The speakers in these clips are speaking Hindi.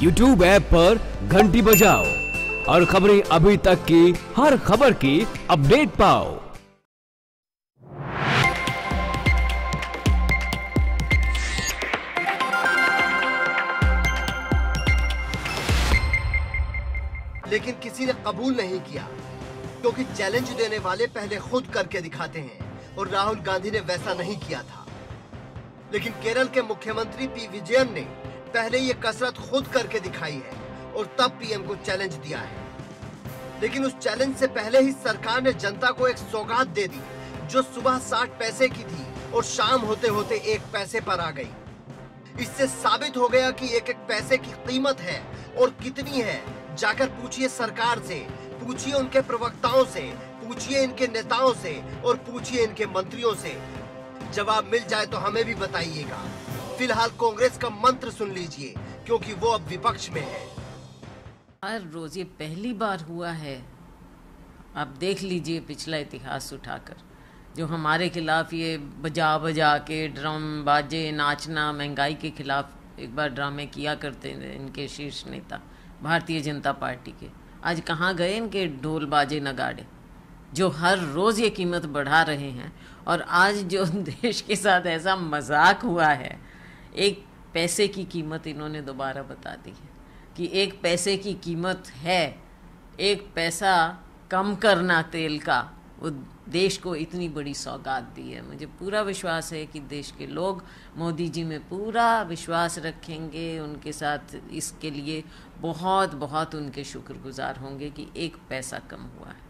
यूट्यूब ऐप पर घंटी बजाओ और खबरें अभी तक की हर खबर की अपडेट पाओ। लेकिन किसी ने कबूल नहीं किया, क्योंकि चैलेंज देने वाले पहले खुद करके दिखाते हैं और राहुल गांधी ने वैसा नहीं किया था। लेकिन केरल के मुख्यमंत्री पी विजयन ने पहले ये कसरत खुद करके दिखाई है और तब पीएम को चैलेंज दिया है। लेकिन उस चैलेंज से पहले ही सरकार ने जनता को एक सौगात दे दी, जो सुबह साठ पैसे की थी और शाम होते होते एक पैसे पर आ गई। इससे साबित हो गया कि एक एक पैसे की कीमत है और कितनी है। जाकर पूछिए सरकार से, पूछिए उनके प्रवक्ताओं से, पूछिए इनके नेताओं से और पूछिए इनके मंत्रियों से। जवाब मिल जाए तो हमें भी बताइएगा। फ़िलहाल कांग्रेस का मंत्र सुन लीजिए, क्योंकि वो अब विपक्ष में है। हर रोज ये पहली बार हुआ है। आप देख लीजिए पिछला इतिहास उठाकर, जो हमारे खिलाफ ये बजा बजा के ड्रम बाजे, नाचना, महँगाई के खिलाफ एक बार ड्रामे किया करते थे इनके शीर्ष नेता, भारतीय जनता पार्टी के। आज कहाँ गए इनके ढोल बाजे नगाड़े, जो हर रोज़ ये कीमत बढ़ा रहे हैं, और आज जो देश के साथ ऐसा मज़ाक हुआ है एक पैसे की कीमत इन्होंने दोबारा बता दी है कि एक पैसे की कीमत है, एक पैसा कम करना तेल का, वो देश को इतनी बड़ी सौगात दी है। मुझे पूरा विश्वास है कि देश के लोग मोदी जी में पूरा विश्वास रखेंगे, उनके साथ इसके लिए बहुत बहुत उनके शुक्रगुजार होंगे कि एक पैसा कम हुआ है।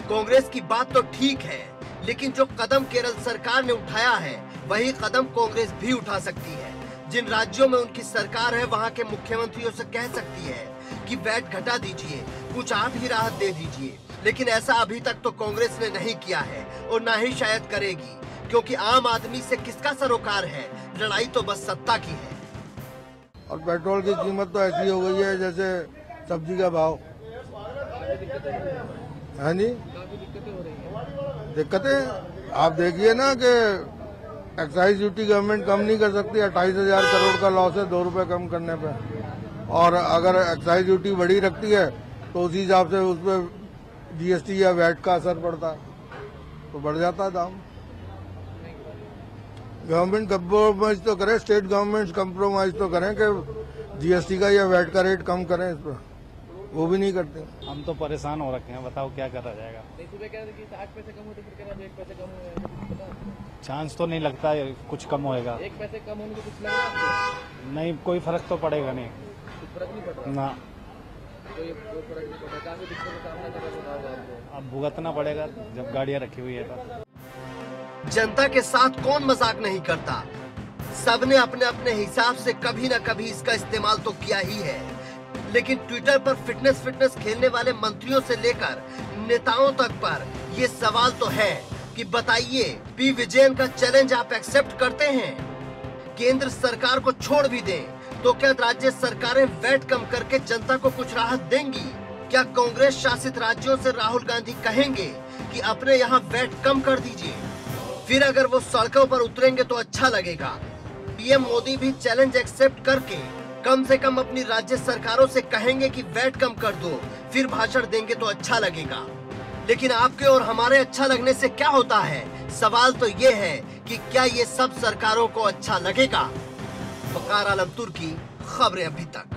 कांग्रेस की बात तो ठीक है, लेकिन जो कदम केरल सरकार ने उठाया है, वही कदम कांग्रेस भी उठा सकती है। जिन राज्यों में उनकी सरकार है, वहाँ के मुख्यमंत्रियों से कह सकती है कि वैट घटा दीजिए, कुछ आप ही राहत दे दीजिए। लेकिन ऐसा अभी तक तो कांग्रेस ने नहीं किया है, और ना ही शायद करेगी, क्योंकि आम आदमी से किसका सरोकार है? लड़ाई तो बस सत्ता की है। और पेट्रोल की कीमत तो ऐसी हो गई है, जैसे सब्ज़ी का भाव। हाँ जी। दिक्कतें आप देखिए ना कि एक्साइज ड्यूटी गवर्नमेंट कम नहीं कर सकती, अट्ठाईस हज़ार करोड़ का लॉस है, दो रुपए कम करने पे। और अगर एक्साइज ड्यूटी बढ़ी रखती है तो उसी हिसाब से उस पर जीएसटी या वैट का असर पड़ता। है तो बढ़ जाता है दाम। गवर्नमेंट कंप्रोमाइज तो करे स्टेट गवर्नमेंट कंप्रोमाइज तो करें कि जीएसटी का या वैट का रेट कम करें इस पर वो भी नहीं करते। हम तो परेशान हो रखे हैं बताओ क्या करा जाएगा। चांस तो नहीं लगता है कुछ कम होएगा। एक पैसे कम होने कुछ लग नहीं कोई फ़र्क तो पड़ेगा नहीं। कुछ फ़र्क नहीं पड़ रहा ना अब भुगतना पड़ेगा जब गाड़ियाँ रखी हुई है तो जनता के साथ कौन मज़ाक नहीं करता? सबने अपने अपने हिसाब से कभी न कभी इसका इस्तेमाल तो किया ही है। लेकिन ट्विटर पर फिटनेस फिटनेस खेलने वाले मंत्रियों से लेकर नेताओं तक पर ये सवाल तो है कि बताइए, पी विजयन का चैलेंज आप एक्सेप्ट करते हैं? केंद्र सरकार को छोड़ भी दें तो क्या राज्य सरकारें वैट कम करके जनता को कुछ राहत देंगी? क्या कांग्रेस शासित राज्यों से राहुल गांधी कहेंगे कि अपने यहाँ वैट कम कर दीजिए? फिर अगर वो सड़कों पर उतरेंगे तो अच्छा लगेगा। पीएम मोदी भी चैलेंज एक्सेप्ट करके कम से कम अपनी राज्य सरकारों से कहेंगे कि वैट कम कर दो, फिर भाषण देंगे तो अच्छा लगेगा। लेकिन आपके और हमारे अच्छा लगने से क्या होता है? सवाल तो ये है कि क्या ये सब सरकारों को अच्छा लगेगा? बकार आलम तुर्की, खबरें अभी तक।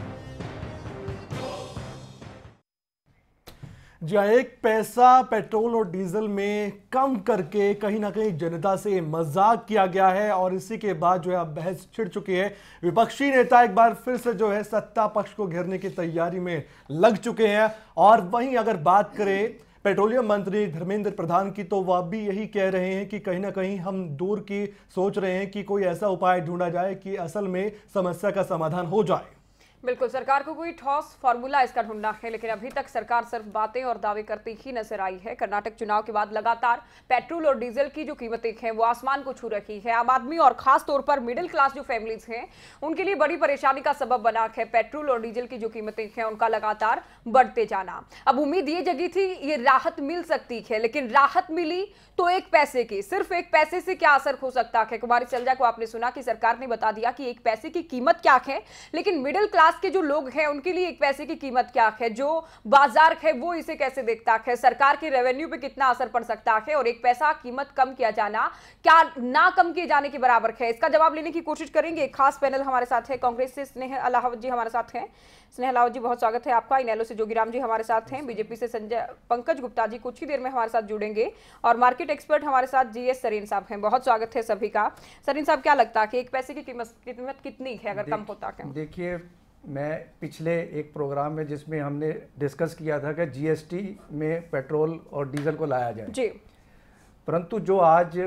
जी हाँ एक पैसा पेट्रोल और डीजल में कम करके कहीं ना कहीं जनता से मज़ाक किया गया है और इसी के बाद जो है अब बहस छिड़ चुकी है। विपक्षी नेता एक बार फिर से जो है सत्ता पक्ष को घेरने की तैयारी में लग चुके हैं। और वहीं अगर बात करें पेट्रोलियम मंत्री धर्मेंद्र प्रधान की तो वह भी यही कह रहे हैं कि कहीं ना कहीं हम दूर की सोच रहे हैं कि कोई ऐसा उपाय ढूंढा जाए कि असल में समस्या का समाधान हो जाए। बिल्कुल, सरकार को कोई ठोस फॉर्मूला इसका ढूंढना है, लेकिन अभी तक सरकार सिर्फ़ बातें और दावे करती ही नज़र आई है। कर्नाटक चुनाव के बाद लगातार पेट्रोल और डीजल की जो कीमतें हैं, वो आसमान को छू रही है। आम आदमी और खास तौर पर मिडिल क्लास जो फैमिलीज़ हैं, उनके लिए बड़ी परेशानी का सबब बना है पेट्रोल और डीजल की जो कीमतें हैं, उनका लगातार बढ़ते जाना। अब उम्मीद ये जगी थी, ये राहत मिल सकती है, लेकिन राहत मिली तो एक पैसे की, सिर्फ़ एक पैसे से क्या असर हो सकता है? कुमारी सलजा को आपने सुना कि सरकार ने बता दिया कि एक पैसे की कीमत क्या है, लेकिन मिडिल क्लास पास के जो लोग हैं उनके लिए एक पैसे की कीमत क्या है? जो बाज़ार है वो इसे कैसे देखता है? सरकार के रेवेन्यू पे कितना असर पड़ सकता है? और एक पैसा कीमत कम किया जाना क्या ना कम किए जाने के बराबर है? इसका जवाब लेने की कोशिश करेंगे एक खास पैनल हमारे साथ है कांग्रेस से स्नेह अलाहावत जी हमारे साथ हैं। स्नेह अलाहावत जी बहुत स्वागत है आपका। इनेलो से जोगीराम जी हमारे साथ हैं। बीजेपी से संजय पंकज गुप्ता जी कुछ ही देर में हमारे साथ जुड़ेंगे। और मार्केट एक्सपर्ट हमारे साथ जी एस सरीन साहब हैं। बहुत स्वागत है सभी का। सरीन साहब क्या लगता है कि एक पैसे की कीमत कीमत कितनी है? अगर कम होता है। देखिए मैं पिछले एक प्रोग्राम में जिसमें हमने डिस्कस किया था कि जीएसटी में पेट्रोल और डीजल को लाया जाए। जी। परंतु जो आज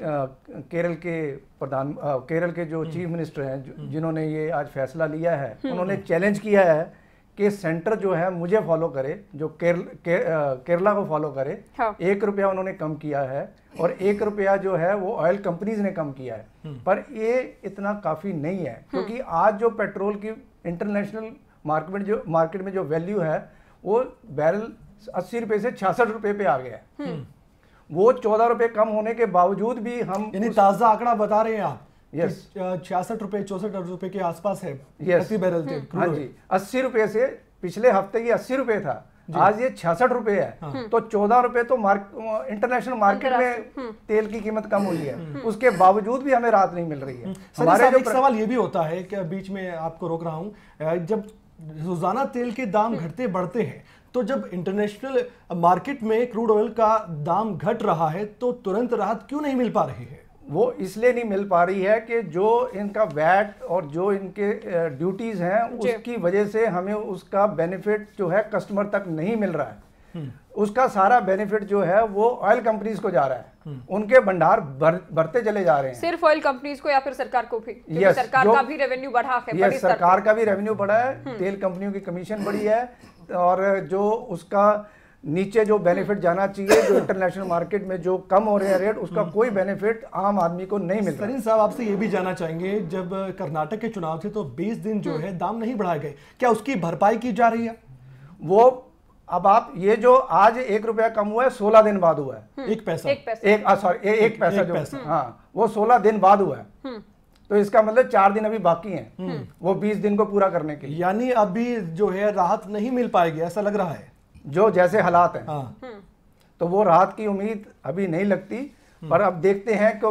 केरल के प्रधान केरल के जो चीफ मिनिस्टर हैं जिन्होंने ये आज फैसला लिया है उन्होंने चैलेंज किया है कि सेंटर जो है मुझे फॉलो करे जो केरल के, अ, केरला को फॉलो करे हाँ। एक रुपया उन्होंने कम किया है और एक रुपया जो है वो ऑयल कंपनीज़ ने कम किया है। पर ये इतना काफ़ी नहीं है क्योंकि आज जो पेट्रोल की इंटरनेशनल मार्केट में जो मार्केट में जो वैल्यू है वो बैरल अस्सी रुपये से छियासठ रुपये पे आ गया है। वो चौदह रुपये कम होने के बावजूद भी हम यानी ताज़ा आंकड़ा बता रहे हैं आप। Yes. छियासठ रुपए चौसठ रुपए के आसपास है Yes. प्रति बैरल तेल हाँ। जी अस्सी रुपए से पिछले हफ़्ते ये अस्सी रुपए था आज ये छियासठ रुपए है। तो चौदह रुपए तो मार्क इंटरनेशनल मार्केट में तेल की कीमत कम हुई है। उसके बावजूद भी हमें राहत नहीं मिल रही है। हमारे जो एक प्र- सवाल ये भी होता है कि बीच में आपको रोक रहा हूँ जब रोज़ाना तेल के दाम घटते बढ़ते हैं तो जब इंटरनेशनल मार्केट में क्रूड ऑयल का दाम घट रहा है तो तुरंत राहत क्यों नहीं मिल पा रही है? वो इसलिए नहीं मिल पा रही है कि जो इनका वैट और जो इनके ड्यूटीज़ हैं उसकी वजह से हमें उसका बेनिफिट जो है कस्टमर तक नहीं मिल रहा है। उसका सारा बेनिफिट जो है वो ऑयल कंपनीज़ को जा रहा है। उनके भंडार भर, भरते चले जा रहे हैं। सिर्फ़ ऑयल कंपनीज़ को या फिर सरकार को भी? Yes, सरकार का भी रेवेन्यू बढ़ा है पे। सरकार का भी रेवेन्यू बढ़ा है तेल कंपनियों की कमीशन बढ़ी है और जो उसका नीचे जो बेनिफिट जाना चाहिए जो इंटरनेशनल मार्केट में जो कम हो रहे हैं रेट उसका कोई बेनिफिट आम आदमी को नहीं मिल सरीन साहब आपसे ये भी जानना चाहेंगे जब कर्नाटक के चुनाव थे तो 20 दिन जो है दाम नहीं बढ़ाए गए। क्या उसकी भरपाई की जा रही है? वो अब आप ये जो आज एक रुपया कम हुआ है सोलह दिन बाद हुआ है। एक पैसा। एक पैसे। एक सॉरी एक पैसा जो पैसा। हाँ वो सोलह दिन बाद हुआ है। तो इसका मतलब चार दिन अभी बाकी हैं। वो बीस दिन को पूरा करने के लिए। यानी अभी जो है राहत नहीं मिल पाएगी ऐसा लग रहा है। जो जैसे हालात हैं। हाँ। तो वो राहत की उम्मीद अभी नहीं लगती पर अब देखते हैं कि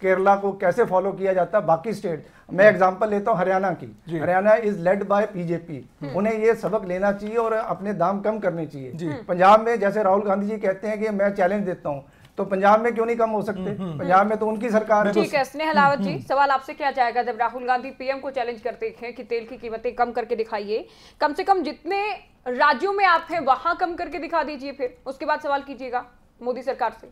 केरला को कैसे फॉलो किया जाता है। बाकी स्टेट मैं एग्जांपल लेता हूँ हरियाणा की। Haryana is led by BJP उन्हें ये सबक लेना चाहिए और अपने दाम कम करने चाहिए। पंजाब में जैसे राहुल गांधी जी कहते हैं कि मैं चैलेंज देता हूँ तो पंजाब में क्यों नहीं कम हो सकते? पंजाब में तो उनकी सरकार है। ठीक है स्नेह जी सवाल आपसे क्या जाएगा। जब राहुल गांधी पीएम को चैलेंज करते हैं कि तेल की कीमतें कम करके दिखाइए कम से कम जितने राज्यों में आप हैं वहाँ कम करके दिखा दीजिए फिर। उसके बाद सवाल कीजिएगा मोदी सरकार से।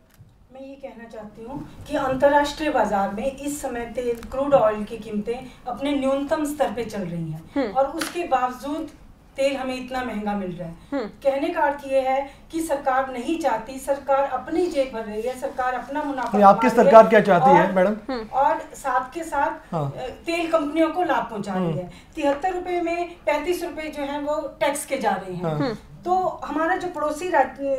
मैं ये कहना चाहती हूँ कि अंतर्राष्ट्रीय बाज़ार में इस समय तेल क्रूड ऑयल की कीमतें अपने न्यूनतम स्तर पे चल रही हैं। और उसके बावजूद तेल हमें इतना महँगा मिल रहा है। कहने का अर्थ ये है कि सरकार नहीं चाहती सरकार अपनी जेब भर रही है सरकार अपना मुनाफा आपकी है सरकार क्या चाहती है, मैडम? और साथ के साथ हाँ। तेल कंपनियों को लाभ पहुँचा रही है। तिहत्तर रुपए में पैंतीस रुपए जो है वो टैक्स के जा रहे हैं। हाँ। तो हमारा जो पड़ोसी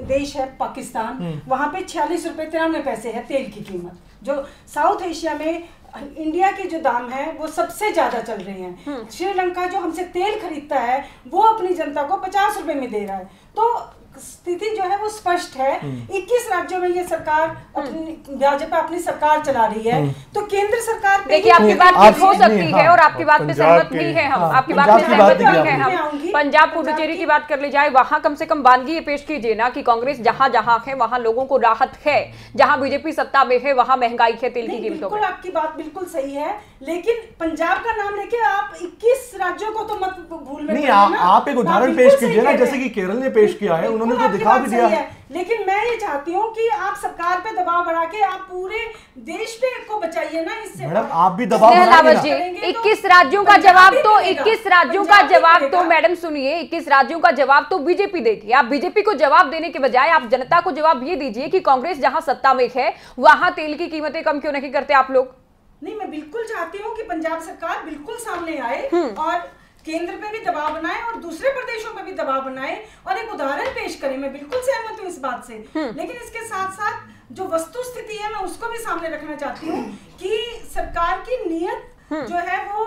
देश है पाकिस्तान वहाँ पे छियालीस रुपए तिरानवे पैसे है तेल की कीमत। जो साउथ एशिया में इंडिया के जो दाम है वो सबसे ज़्यादा चल रहे हैं। श्रीलंका जो हमसे तेल खरीदता है वो अपनी जनता को पचास रुपए में दे रहा है। तो स्थिति जो है वो स्पष्ट है। 21 राज्यों में ये सरकार अपनी भाजपा अपनी सरकार चला रही है। तो केंद्र सरकार देखिए आपकी बात हो सकती है हाँ, और आपकी बात पे पंजाब सहमत भी है हम। हाँ, आपकी बात पे सहमत भी है हम। पंजाब पुडुचेरी की- बात कर ली जाए वहाँ कम से कम बानगी ये पेश कीजिए ना कि कांग्रेस जहाँ जहाँ है वहाँ लोगों को राहत है। जहाँ बीजेपी सत्ता में है वहाँ महँगाई है तेल की कीमतों बिल्कुल में आपकी बात बिल्कुल सही है लेकिन पंजाब का नाम लेके आप 21 राज्यों को तो मत भूल में नहीं। आप एक उदाहरण पेश कीजिए ना जैसे। कि केरल ने पेश किया है उन्होंने बिल्कुल तो दिखा भी दिया। है लेकिन मैं ये चाहती हूँ कि आप सरकार पे दबाव बढ़ा के आप पूरे देश पे को बचाइए ना इससे। मैडम आप भी दबाव बनाइए जी तो 21 राज्यों का जवाब तो। 21 राज्यों का जवाब तो मैडम सुनिए 21 राज्यों का जवाब तो बीजेपी देगी। आप बीजेपी को जवाब देने के बजाय आप जनता को जवाब ये दीजिए कि कांग्रेस जहाँ सत्ता में है वहाँ तेल की कीमतें कम क्यों नहीं करते आप लोग? नहीं मैं बिल्कुल चाहती हूँ कि पंजाब सरकार बिल्कुल सामने आए और केंद्र पे भी दबाव बनाए और दूसरे प्रदेशों पे भी दबाव बनाए और एक उदाहरण पेश करें। मैं बिल्कुल सहमत हूँ इस बात से। लेकिन इसके साथ साथ जो वस्तु स्थिति है मैं उसको भी सामने रखना चाहती हूँ कि सरकार की नीयत जो है वो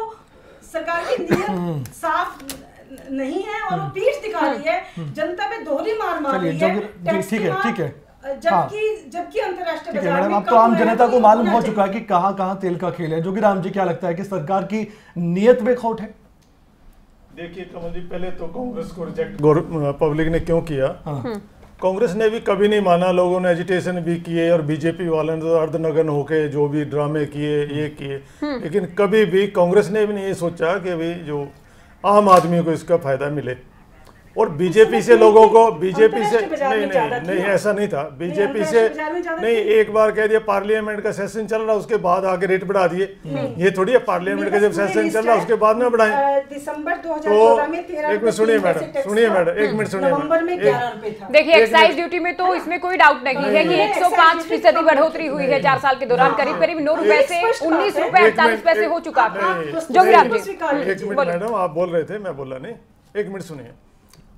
सरकार की नीयत साफ़ नहीं है और वो पीठ दिखा रही है। जनता पे दोहरी मार मार रही है। ठीक की है, ठीक है। जबकि जबकि अंतर्राष्ट्रीय ठीक है मैडम अब तो आम जनता को तो मालूम हो चुका है। कि कहाँ कहाँ तेल का खेल है जो जोगी राम जी क्या लगता है कि सरकार की नीयत में खोट है। देखिए कमल जी पहले तो कांग्रेस को रिजेक्ट पब्लिक ने क्यों किया? हाँ। कांग्रेस ने भी कभी नहीं माना लोगों ने एजिटेशन भी किए और बीजेपी वाले ने तो अर्धनगन होके जो भी ड्रामे किए ये किए। लेकिन कभी भी कांग्रेस ने भी नहीं ये सोचा कि भाई जो आम आदमी को इसका फ़ायदा मिले। और बीजेपी से लोगों को बीजेपी से नहीं नहीं नहीं ऐसा नहीं था। बीजेपी से में नहीं एक बार कह दिया पार्लियामेंट का सेशन चल रहा उसके बाद आगे रेट बढ़ा दिए। ये थोड़ी है पार्लियामेंट का जब सेशन चल रहा उसके बाद ना बढ़ाएँ। दिसंबर तो 2014 में 13 एक मिनट सुनिए मैडम सुनिए मैडम एक मिनट सुनिए नवंबर में मैडम। एक- 11 रुपए था। देखिए एक्साइज ड्यूटी में तो इसमें कोई डाउट नहीं है की एक 105 एक्साइज फ़ीसदी बढ़ोतरी हुई है चार साल के दौरान करीब करीब नौ रुपए से उन्नीस है। रुपए अड़तालीस पैसे हो चुका। है जोगिराम जी एक मिनट मैडम आप बोल रहे थे मैं बोला नहीं। एक मिनट सुनिए।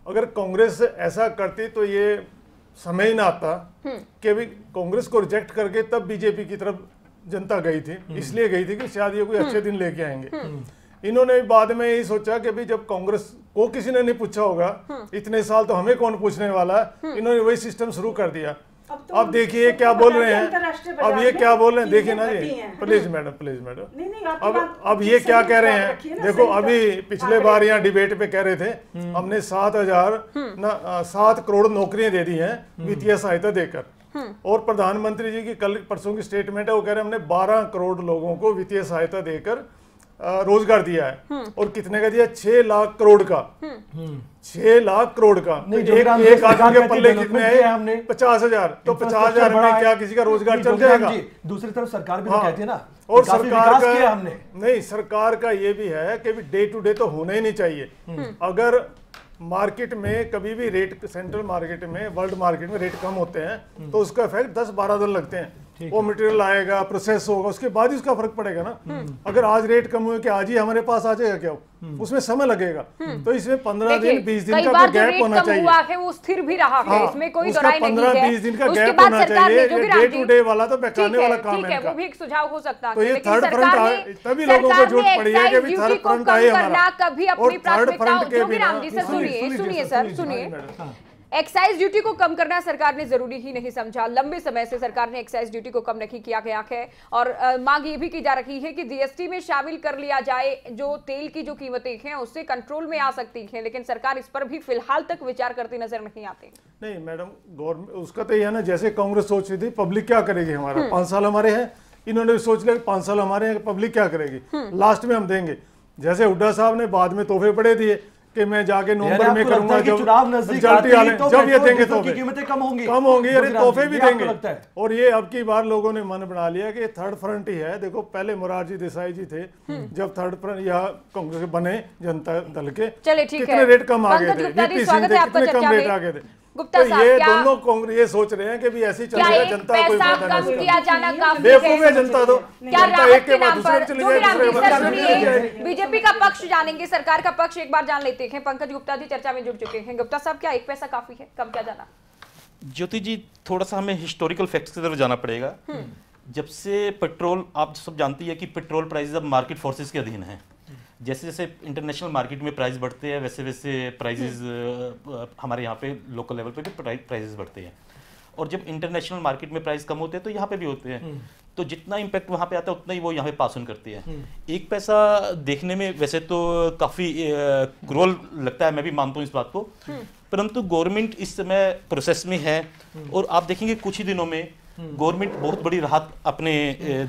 अगर कांग्रेस ऐसा करती तो ये समय ही ना आता कि अभी कांग्रेस को रिजेक्ट करके तब बीजेपी की तरफ़ जनता गई थी इसलिए गई थी कि शायद ये कोई अच्छे दिन लेके आएँगे। इन्होंने बाद में यही सोचा कि अभी जब कांग्रेस को किसी ने नहीं पूछा होगा इतने साल तो हमें कौन पूछने वाला है? इन्होंने वही सिस्टम शुरू कर दिया। अब तो अब देखिए क्या बोल रहे हैं अब ये क्या बोल रहे हैं? देखिए ना जी प्लीज़ मैडम प्लीज़ मैडम नहीं नहीं आपकी अब अब ये क्या कह रहे हैं? देखो अभी पिछले बार यहाँ डिबेट पे कह रहे थे हमने सात हज़ार सात करोड़ नौकरियाँ दे दी हैं वित्तीय सहायता देकर। और प्रधानमंत्री जी की कल परसों की स्टेटमेंट है वो कह रहे हैं हमने 12 करोड़ लोगों को वित्तीय सहायता देकर रोज़गार दिया है। और कितने का दिया? छह लाख करोड़ का। छह लाख करोड़ का। नहीं, एक, एक आदमी के पल्ले कितने है? हमने। पचास हज़ार। तो पचास हज़ार में क्या किसी का रोज़गार चल जाएगा? दूसरी तरफ़ सरकार भी तो हाँ, कहती है ना और सरकार का हमने। नहीं सरकार का ये भी है कि डे टू डे तो होना ही नहीं चाहिए। अगर मार्केट में कभी भी रेट सेंट्रल मार्केट में वर्ल्ड मार्केट में रेट कम होते हैं तो उसका इफ़ेक्ट 10 12 दिन लगते हैं। वो मटेरियल आएगा प्रोसेस होगा उसके बाद ही उसका फ़र्क पड़ेगा ना। अगर आज रेट कम हुए कि आज ही हमारे पास आ जाएगा क्या? वो? उसमें समय लगेगा। तो इसमें पंद्रह दिन बीस दिन का बार तो गैप होना चाहिए। हुआ है वो स्थिर भी रहा है। हाँ, इसमें कोई उसका दोराई नहीं 15 है। 20 दिन का गैप होना चाहिए। भी day to day वाला तो बहकाने वाला काम है वो भी एक सुझाव हो सकता है। तो ये थर्ड फ्रंट तभी लोगों को ज़रूरत पड़ी है कि थर्ड फ्रंट आए हमारा। कभी और अपनी थर्ड फ्रंट के जी से बिना सुनिए सुनिए सर सुनिए। हाँ। एक्साइज ड्यूटी को कम करना सरकार ने ज़रूरी ही नहीं समझा। लंबे समय से सरकार ने एक्साइज ड्यूटी को कम नहीं किया गया है और मांग ये भी की जा रही है कि जीएसटी में शामिल कर लिया जाए। जो तेल की जो कीमतें हैं उससे कंट्रोल में आ सकती हैं लेकिन सरकार इस पर भी फ़िलहाल तक विचार करती नज़र नहीं आती। नहीं मैडम गवर्नमेंट उसका तो यह ना जैसे कांग्रेस सोच रही थी पब्लिक क्या करेगी हमारा? पाँच साल हमारे हैं इन्होंने भी सोच लिया पाँच साल हमारे पब्लिक क्या करेगी? लास्ट में हम देंगे। जैसे हुड्डा साहब ने बाद में तोहफे पड़े दिए कि मैं जाके नवंबर में करूँगा जब चुनाव नज़दीक आते ही तो जब ये देंगे तो की कीमतें कम होंगी। कम होंगी अरे तोहफे भी देंगे। और ये अब की बार लोगों ने मन बना लिया कि थर्ड फ्रंट ही है। देखो पहले मोरारजी देसाई जी थे जब थर्ड फ्रंट यह कांग्रेस बने जनता दल के कितने रेट कम आ गए थे? है कितने कम रेट आ गए थे? गुप्ता तो साहब, ये क्या- दोनों कांग्रेस ये सोच रहे हैं कि भी ऐसे ही क्या चलेगा जनता को कोई फ़ायदा कम नहीं किया जाना काफ़ी बेवकूफ़ है जनता तो। क्या एक के नाम दूसरे पर चली चली बीजेपी का पक्ष जानेंगे सरकार का पक्ष एक बार जान लेते हैं। पंकज गुप्ता जी चर्चा में जुड़ चुके हैं। गुप्ता साहब क्या एक पैसा काफ़ी है? कम क्या जाना। ज्योति जी थोड़ा सा हमें हिस्टोरिकल फैक्ट्स की तरफ़ जाना पड़ेगा। जब से पेट्रोल आप सब जानती है कि पेट्रोल प्राइस अब मार्केट फोर्सेस के अधीन है। जैसे जैसे इंटरनेशनल मार्केट में प्राइस बढ़ते हैं वैसे वैसे प्राइजेज हमारे यहाँ पे लोकल लेवल पे भी प्राइजेस बढ़ते हैं। और जब इंटरनेशनल मार्केट में प्राइस कम होते हैं तो यहाँ पे भी होते हैं। तो जितना इम्पैक्ट वहाँ पे आता है उतना ही वो यहाँ पे पास ऑन करती है। एक पैसा देखने में वैसे तो काफ़ी क्रोल लगता है मैं भी मानता हूँ इस बात को। परंतु गवर्नमेंट इस समय प्रोसेस में है। और आप देखेंगे कुछ ही दिनों में गवर्नमेंट बहुत बड़ी राहत अपने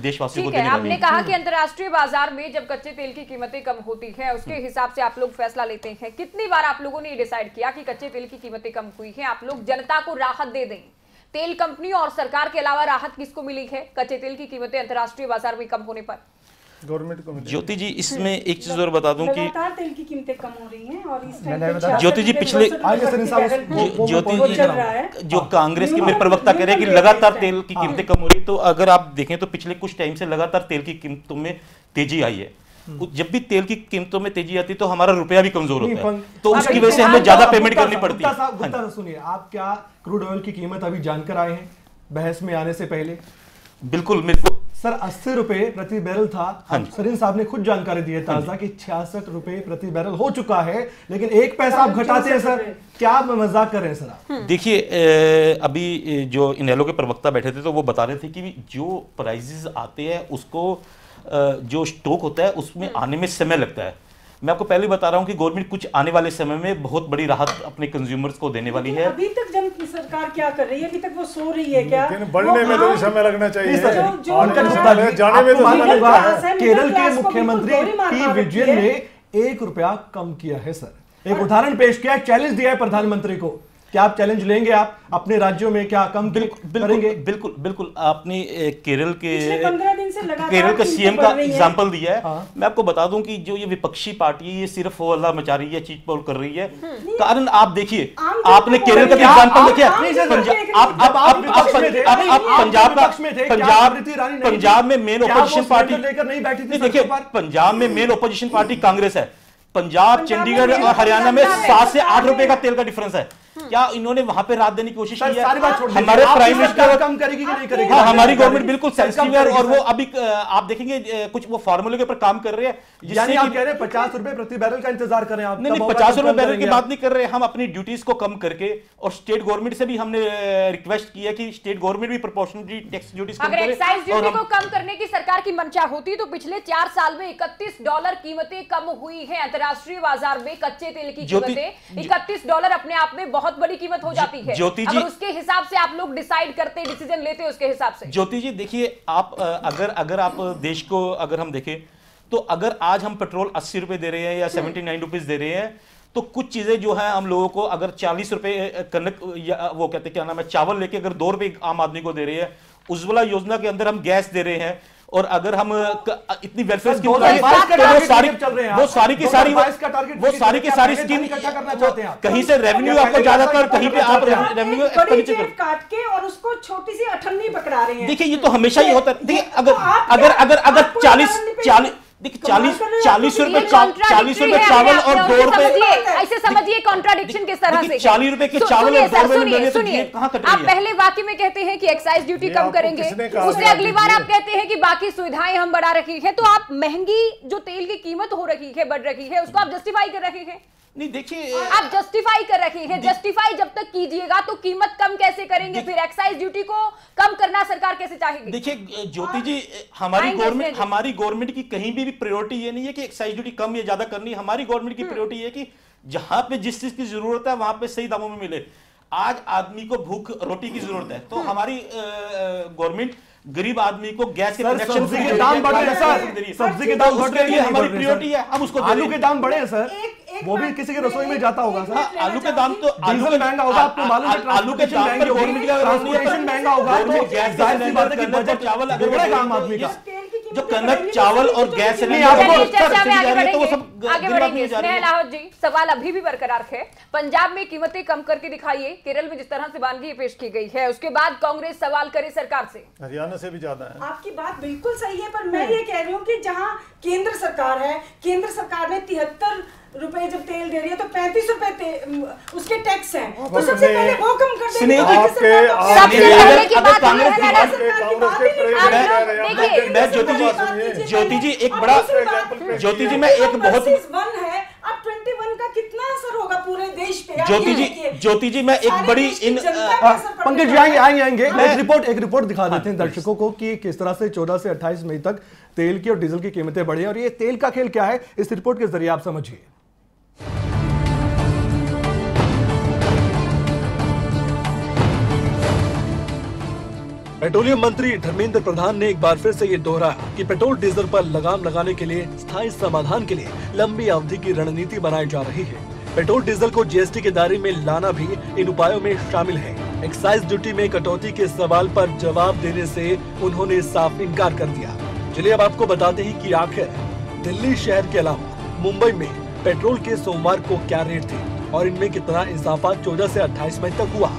देशवासियों को देने वाली आपने कहा कि अंतर्राष्ट्रीय बाज़ार में जब कच्चे तेल की कीमतें कम होती है उसके हिसाब से आप लोग फैसला लेते हैं। कितनी बार आप लोगों ने ये डिसाइड किया कि कच्चे तेल की कीमतें कम हुई है? आप लोग जनता को राहत दे दें। तेल कंपनी और सरकार के अलावा राहत किसको मिली है? कच्चे तेल की कीमतें अंतर्राष्ट्रीय बाज़ार में कम होने पर। गवर्नमेंट को ज्योति जी इसमें एक चीज़ और बता दूँ कि तेल की कीमतें कम हो रही हैं और इस टाइम मैंने पे बताया- 66 ज्योति जी पिछले- ज्योति जी रहा है। जो कांग्रेस के मेरे प्रवक्ता कह रहे हैं कि लगातार तेल की कीमतें कम हो रही तो अगर आप देखें तो पिछले कुछ टाइम से लगातार तेल की कीमतों में तेज़ी आई है। जब भी तेल की कीमतों में तेज़ी आती है तो हमारा रुपया भी कमज़ोर होता है। तो उसकी वजह से हमें ज़्यादा पेमेंट करनी पड़ती है। साहब हाँ गुप्ता साहब सुनिए आप क्या क्रूड ऑयल की कीमत अभी जानकर आए हैं बहस में आने से पहले? बिल्कुल मेरे को सर अस्सी रुपए प्रति बैरल था। हाँ सरीन साहब ने खुद जानकारी दी है ताज़ा कि छियासठ रुपए प्रति बैरल हो चुका है लेकिन एक पैसा आप घटाते हैं सर। क्या आप मज़ाक कर रहे हैं सर आप? देखिए अभी जो इनेलो के प्रवक्ता बैठे थे तो वो बता रहे थे कि जो प्राइजेस आते हैं उसको जो स्टॉक होता है उसमें आने में समय लगता है। मैं आपको पहले बता रहा हूँ कि गवर्नमेंट कुछ आने वाले समय में बहुत बड़ी राहत अपने कंज्यूमर्स को देने वाली है। अभी तक जन सरकार क्या कर रही है? अभी तक वो सो रही है क्या? बढ़ने में तो समय लगना चाहिए। जो- जो- जाने में तो समय लगता केरल के मुख्यमंत्री पी विजयन ने एक रुपया कम किया है सर। एक उदाहरण पेश किया चैलेंज दिया है प्रधानमंत्री को। क्या आप चैलेंज लेंगे आप? अपने राज्यों में क्या कम बिल्कुल करेंगे? बिल्कुल बिल्कुल आपने केरल के पिछले 15 दिन से लगातार केरल के सीएम का रही। एग्जांपल दिया है। हाँ। मैं आपको बता दूँ कि जो ये विपक्षी पार्टी है ये सिर्फ़ अल्लाह मचा रही है चीज़ पोल कर रही है। कारण आप देखिए आपने केरल का आम जनता पंजाब है। पंजाब का पंजाब में मेन ओपोजिशन पार्टी लेकर नहीं बैठी देखिए पंजाब में मेन ओपोजिशन पार्टी कांग्रेस है। पंजाब पंजाब चंडीगढ़ और हरियाणा में सात से आठ रुपए का तेल का डिफरेंस है। क्या इन्होंने वहाँ पे रात देने की कोशिश की है? बात हमारे प्राइम मिनिस्टर कम करेगी कि नहीं करेगी? हाँ हमारी गवर्नमेंट बिल्कुल सेंसिटिव है और वो अभी आप देखेंगे कुछ वो फार्मूले के ऊपर काम कर रहे हैं यानी आप कह रहे हैं पचास रुपए प्रति बैरल का इंतज़ार करें आप नहीं कब नहीं पचास रुपए बैरल की बात नहीं कर रहे हम अपनी ड्यूटीज़ को कम करके और स्टेट गवर्नमेंट से भी हमने रिक्वेस्ट की है कि स्टेट गवर्नमेंट भी प्रोपोर्शनली टैक्स ड्यूटीज़ कम अगर एक्साइज ड्यूटी को कम करने की सरकार की मंशा होती तो पिछले चार साल में 31 डॉलर कीमतें कम हुई है अंतर्राष्ट्रीय बाज़ार में कच्चे तेल की कीमतें। 31 डॉलर अपने आप में बहुत बड़ी कीमत हो जाती है। ज्योति जी- उसके हिसाब से आप लोग डिसाइड करते डिसीज़न लेते उसके हिसाब से। ज्योति जी देखिए आप अगर अगर आप देश को अगर हम देखें तो अगर आज हम पेट्रोल अस्सी रुपए दे रहे हैं या सेवेंटी नाइन रुपीज़ दे रहे हैं तो कुछ चीज़ें जो है हम लोगों को अगर चालीस रुपए कनक या वो कहते हैं क्या नाम है चावल लेके अगर दो रुपए आम आदमी को दे रहे हैं उज्ज्वला योजना के अंदर हम गैस दे रहे हैं और अगर हम इतनी वेलफेयर सर, स्कीम 2022 का वो सारी हैं वो सारी की सारी 2022 का टारगेट वो सारी की सारी स्कीम करना चाहते हैं कहीं से रेवेन्यू आपको ज़्यादातर ज़्यादा कहीं पे आप? रेवेन्यू काट के और उसको छोटी सी अठन्नी पकड़ा रहे हैं। देखिए ये तो हमेशा ही होता है। देखिए अगर तो अगर अगर अगर चालीस चालीस देखिए चालीस चालीस तो रुपए चावल चालीस रुपए चावल और दो रुपए ऐसे समझिए कॉन्ट्राडिक्शन किस तरह से 40 रुपए के चावल सुनिए और दो रुपए सुनिए, तो सुनिए। कहाँ कट आप पहले वाक्य में कहते हैं कि एक्साइज ड्यूटी कम करेंगे उससे अगली बार आप कहते हैं कि बाकी सुविधाएँ हम बढ़ा रखी है तो आप महँगी जो तेल की कीमत हो रही है बढ़ रही है उसको आप जस्टिफाई कर रहे हैं। नहीं देखिए आप जस्टिफाई कर रहे हैं जस्टिफाई जब तक कीजिएगा तो कीमत कम कैसे करेंगे? फिर एक्साइज ड्यूटी को कम करना सरकार कैसे चाहेगी? देखिए ज्योति जी हमारी गवर्नमेंट हमारी गवर्नमेंट की कहीं भी भी प्रायोरिटी ये नहीं है कि एक्साइज ड्यूटी कम या ज़्यादा करनी हमारी गवर्नमेंट की प्रायोरिटी है कि जहाँ पे जिस चीज़ की ज़रूरत है वहाँ पे सही दामों में मिले। आज आदमी को भूख रोटी की ज़रूरत है। तो हमारी गवर्नमेंट गरीब आदमी को गैस के सर कनेक्शन सब्ज़ी के दाम बढ़ रहे हैं सर। सब्ज़ी के दाम बढ़ रहे हैं हमारी प्रायोरिटी है हम उसको आलू के दाम बढ़े हैं सर। वो भी किसी के रसोई में जाता होगा सर। हाँ, आलू के दाम तो आलू डीजल महँगा होगा आपको मालूम है आलू के दाम पर गवर्नमेंट का ट्रांसपोर्टेशन महँगा होगा तो गैस ज़ाहिर सी बात है कि बजट चावल अगर बिगड़ेगा आम आदमी का। की जो कनक चावल तो और गैस बढ़ेंगी। है, तो बढ़ेंगे सब आगे बढ़ेंगे। जा रही है। स्नेह लाहौर जी सवाल अभी भी बरकरार है पंजाब में कीमतें कम करके दिखाइए केरल में जिस तरह से वानगी पेश की गई है उसके बाद कांग्रेस सवाल करे सरकार से। हरियाणा से भी ज़्यादा है। आपकी बात बिल्कुल सही है पर मैं ये कह रही हूँ कि जहाँ केंद्र सरकार है केंद्र सरकार ने तिहत्तर रुपए जब तेल दे रही है तो पैंतीस रुपए उसके टैक्स हैं। तो सबसे पहले वो कम कर देंगे। है। ही। में हैं। ज्योति जी ज्योति जी एक बड़ा ज्योति जी मैं एक बहुत one है। अब 21 का कितना असर होगा पूरे देश पे? ज्योति जी ज्योति जी मैं एक बड़ी इन पंकज जी आएँगे आएँगे आएँगे। एक रिपोर्ट एक रिपोर्ट दिखा देते हैं हाँ, दर्शकों को कि किस तरह से 14 से 28 मई तक तेल की और डीजल की कीमतें बढ़ी हैं। और ये तेल का खेल क्या है? इस रिपोर्ट के ज़रिए आप समझिए। पेट्रोलियम मंत्री धर्मेंद्र प्रधान ने एक बार फिर से ये दोहराया कि पेट्रोल, डीजल पर लगाम लगाने के लिए, स्थायी समाधान के लिए लंबी अवधि की रणनीति बनाई जा रही है। पेट्रोल, डीजल को जीएसटी के दायरे में लाना भी इन उपायों में शामिल है। एक्साइज ड्यूटी में कटौती के सवाल पर जवाब देने से उन्होंने साफ़ इनकार कर दिया। चलिए अब आपको बताते हैं कि आखिर दिल्ली शहर के अलावा मुंबई में पेट्रोल के सोमवार को क्या रेट थे और इनमें कितना इजाफा 14 से 28 मई तक हुआ?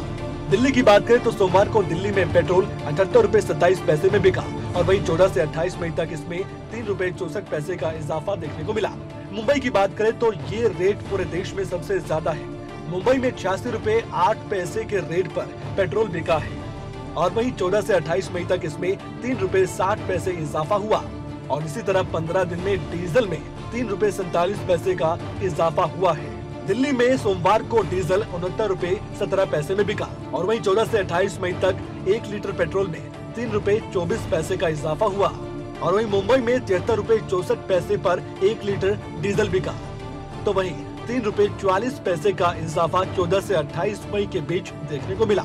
दिल्ली की बात करें तो सोमवार को दिल्ली में पेट्रोल अठहत्तर रूपए सत्ताईस पैसे में बिका और वहीं 14 से 28 मई तक इसमें तीन रूपए चौसठ पैसे का इजाफा देखने को मिला। मुंबई की बात करें तो ये रेट पूरे देश में सबसे ज़्यादा है। मुंबई में छियासी रूपए आठ पैसे के रेट पर पेट्रोल बिका है और वहीं 14 से 28 मई तक इसमें तीन रूपए साठ पैसे इजाफा हुआ। और इसी तरह 15 दिन में डीजल में तीन रूपए सैतालीस पैसे का इजाफा हुआ है। दिल्ली में सोमवार को डीजल उनहत्तर रूपए सत्रह पैसे में बिका और वहीं 14 से 28 मई तक एक लीटर पेट्रोल में तीन रूपए चौबीस पैसे का इजाफा हुआ और वहीं मुंबई में तिहत्तर रूपए चौसठ पैसे पर एक लीटर डीजल बिका। तो वहीं तीन रूपए चालीस पैसे का इजाफा 14 से 28 मई के बीच देखने को मिला।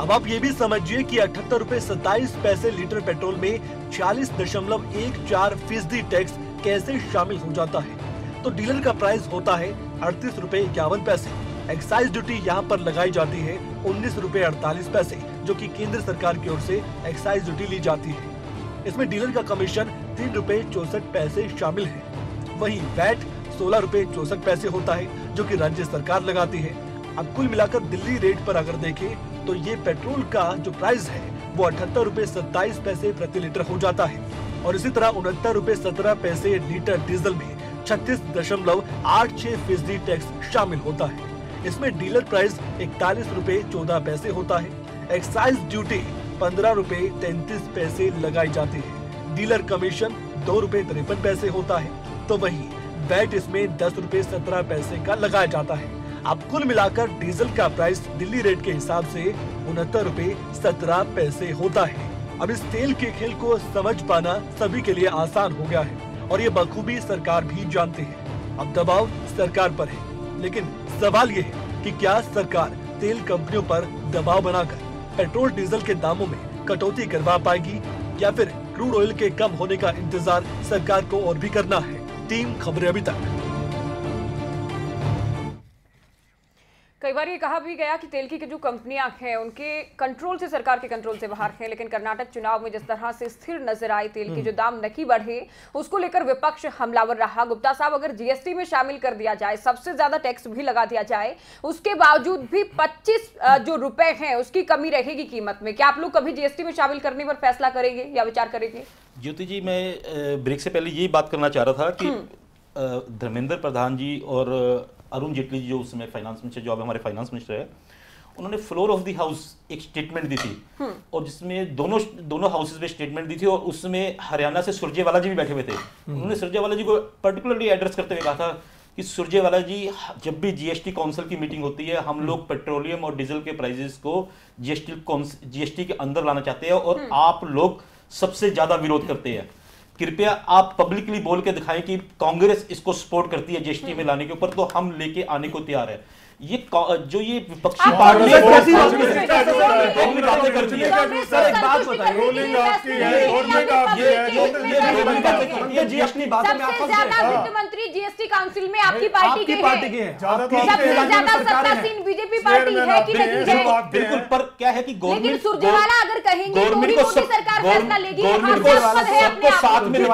अब आप ये भी समझिए कि अठहत्तर रूपए सत्ताईस पैसे लीटर पेट्रोल में छियालीस दशमलव एक चार फ़ीसदी टैक्स कैसे शामिल हो जाता है? तो डीलर का प्राइस होता है अड़तीस रूपए इक्यावन पैसे। एक्साइज ड्यूटी यहाँ पर लगाई जाती है उन्नीस रूपए अड़तालीस पैसे, जो कि केंद्र सरकार की ओर से एक्साइज ड्यूटी ली जाती है। इसमें डीलर का कमीशन तीन रूपए चौसठ पैसे शामिल है। वही वैट सोलह रूपए चौसठ पैसे होता है, जो कि राज्य सरकार लगाती है। अब कुल मिलाकर दिल्ली रेट पर अगर देखें तो ये पेट्रोल का जो प्राइस है, वो अठहत्तर रूपए सत्ताईस पैसे प्रति लीटर हो जाता है। और इसी तरह उनहत्तर रूपए सत्रह पैसे लीटर डीजल में छत्तीस दशमलव आठ छह फ़ीसदी टैक्स शामिल होता है। इसमें डीलर प्राइस इकतालीस रूपए चौदह पैसे होता है। एक्साइज ड्यूटी पंद्रह रूपए तैतीस पैसे लगाई जाती है। डीलर कमीशन दो रूपए तिरपन पैसे होता है। तो वही बैट इसमें दस रूपए सत्रह पैसे का लगाया जाता है। अब कुल मिलाकर डीजल का प्राइस दिल्ली रेट के हिसाब से उनहत्तर रूपए सत्रह पैसे होता है। अब इस तेल के खेल को समझ पाना सभी के लिए आसान हो गया है और ये बखूबी सरकार भी जानती है। अब दबाव सरकार पर है, लेकिन सवाल ये है कि क्या सरकार तेल कंपनियों पर दबाव बनाकर पेट्रोल डीजल के दामों में कटौती करवा पाएगी या फिर क्रूड ऑयल के कम होने का इंतज़ार सरकार को और भी करना है? टीम खबरें अभी तक। कई बार ये कहा भी गया कि तेल की जो कंपनियाँ हैं उनके कंट्रोल से सरकार के कंट्रोल से बाहर हैं लेकिन कर्नाटक चुनाव में जिस तरह से स्थिर नज़र आई तेल के जो दाम नहीं बढ़े उसको लेकर विपक्ष हमलावर रहा। गुप्ता साहब अगर जीएसटी में शामिल कर दिया जाए सबसे ज़्यादा टैक्स भी लगा दिया जाए उसके बावजूद भी पच्चीस जो रुपए हैं उसकी कमी रहेगी कीमत में। क्या आप लोग कभी जीएसटी में शामिल करने पर फैसला करेंगे या विचार करेंगे? ज्योति जी मैं ब्रेक से पहले यही बात करना चाह रहा था कि धर्मेंद्र प्रधान जी और अरुण जेटली जी जो उस समय फाइनेंस मिनिस्टर जो अब हमारे फाइनेंस मिनिस्टर है उन्होंने फ्लोर ऑफ़ द हाउस एक स्टेटमेंट दी थी। और जिसमें दोनों दोनों हाउसेज में स्टेटमेंट दी थी और उसमें हरियाणा से सुरजेवाला जी भी बैठे हुए थे। उन्होंने सुरजेवाला जी को पर्टिकुलरली एड्रेस करते हुए कहा था कि सुरजेवाला जी जब भी जीएसटी काउंसिल की मीटिंग होती है हम लोग पेट्रोलियम और डीजल के प्राइजेस को जीएसटी जीएसटी के अंदर लाना चाहते हैं और आप लोग सबसे ज़्यादा विरोध करते हैं। कृपया आप पब्लिकली बोल के दिखाएँ कि कांग्रेस इसको सपोर्ट करती है जीएसटी में लाने के ऊपर तो हम लेके आने को तैयार है। ये जो ये विपक्षी पार्टी बातें करती है सर एक बात बताइए है है जीएसटी बात में आप सबसे ज़्यादा वित्त मंत्री जीएसटी काउंसिल में आपकी पार्टी आपकी के पार्टी के हैं हैं तो सबसे ज़्यादा हैं। सत्तासीन बीजेपी पार्टी है कि नहीं है बिल्कुल पर क्या है कि गवर्नमेंट सुरजेवाला अगर कहेंगे तो गवर्नमेंट को मोदी सरकार फैसला लेगी गवर्नमेंट को है सबको साथ में। है।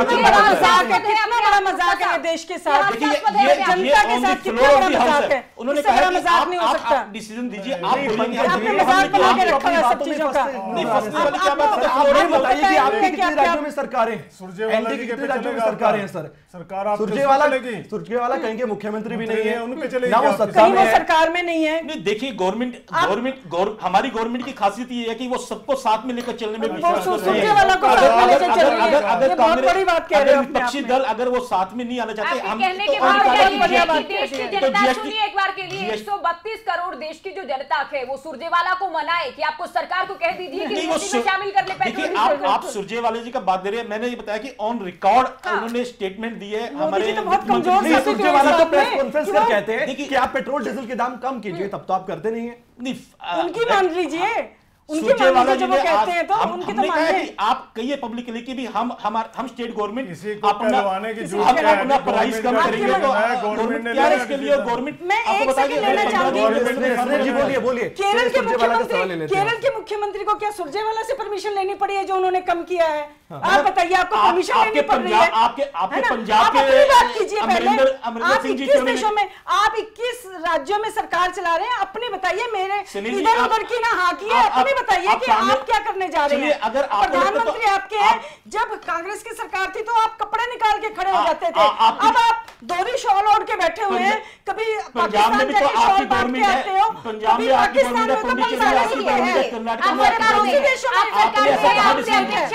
है, कितना बड़ा मज़ाक है देश के साथ। है on the साथ कितना बड़ा मज़ाक है है। उन्होंने कहा कि मज़ाक नहीं हो सकता। डिसीज़न दीजिए आप है? हैं। है? सरकारें हैं? सरकारें हैं सर? सरकार आपके सुरजेवाला सुरजेवाला कहेंगे मुख्यमंत्री भी नहीं है। ना वो सत्ता में सरकार में नहीं है। नहीं देखिए गवर्नमेंट गवर्नमेंट हमारी गवर्नमेंट की खासियत ये है कि वो सबको साथ में लेकर चलने में हैं। साथ है। हो विपक्षी दल अगर वो साथ में नहीं आना चाहते हम कहने तो के एक के 132 करोड़ देश की जो जनता है वो सुरजेवाला को मनाए कि आपको सरकार को कह दीजिए कि जीएसटी में शामिल कर ले पेट्रोल आप आप सुरजेवाला जी का बात दे रहे हैं। मैंने ये बताया कि ऑन रिकॉर्ड हाँ। उन्होंने स्टेटमेंट दिए है हमारे जी तो सुरजेवाला तो प्रेस कॉन्फ्रेंस कर कहते हैं कि आप पेट्रोल डीजल के दाम कम कीजिए तब तो आप करते नहीं है। नहीं, उनकी मान लीजिए। उनकी मान सुरजेवाला लीजिए जी जो वो ने कहते हैं तो हम- उनकी तो है। आप कहिए पब्लिकली कि भी हम हमार हम स्टेट गवर्नमेंट हम अपना प्राइस कम करेंगे तो गवर्नमेंट ने है। इसके लिए गवर्नमेंट मैं एक सेकंड लेना चाहूँगी। जी बोलिए बोलिए केरल के मुख्यमंत्री केरल के मुख्यमंत्री को क्या सुरजेवाला से परमिशन लेनी पड़ी है जो उन्होंने कम किया है? आप बताइए आपको आप- परमिशन लेनी पड़ रही है। आपके- आपके पंजाब के बात कीजिए पहले। अमरिंदर- अमरिंदर आप सिंह जी 21 देशों में आप 21 राज्यों में सरकार चला रहे हैं? अपने बताइए मेरे इधर उधर की ना हाँ की है अपने बताइए कि आप क्या करने जा रहे हैं अगर लगता तो प्रधानमंत्री आपके हैं जब कांग्रेस की सरकार थी तो आप कपड़े निकाल के खड़े हो जाते थे अब आप दोरी शॉल ओढ़ के बैठे हुए हैं कभी पंजाब में तो आपकी गवर्नमेंट है पंजाब में आपकी गवर्नमेंट तो है। कर्नाटक में है। आप है, है?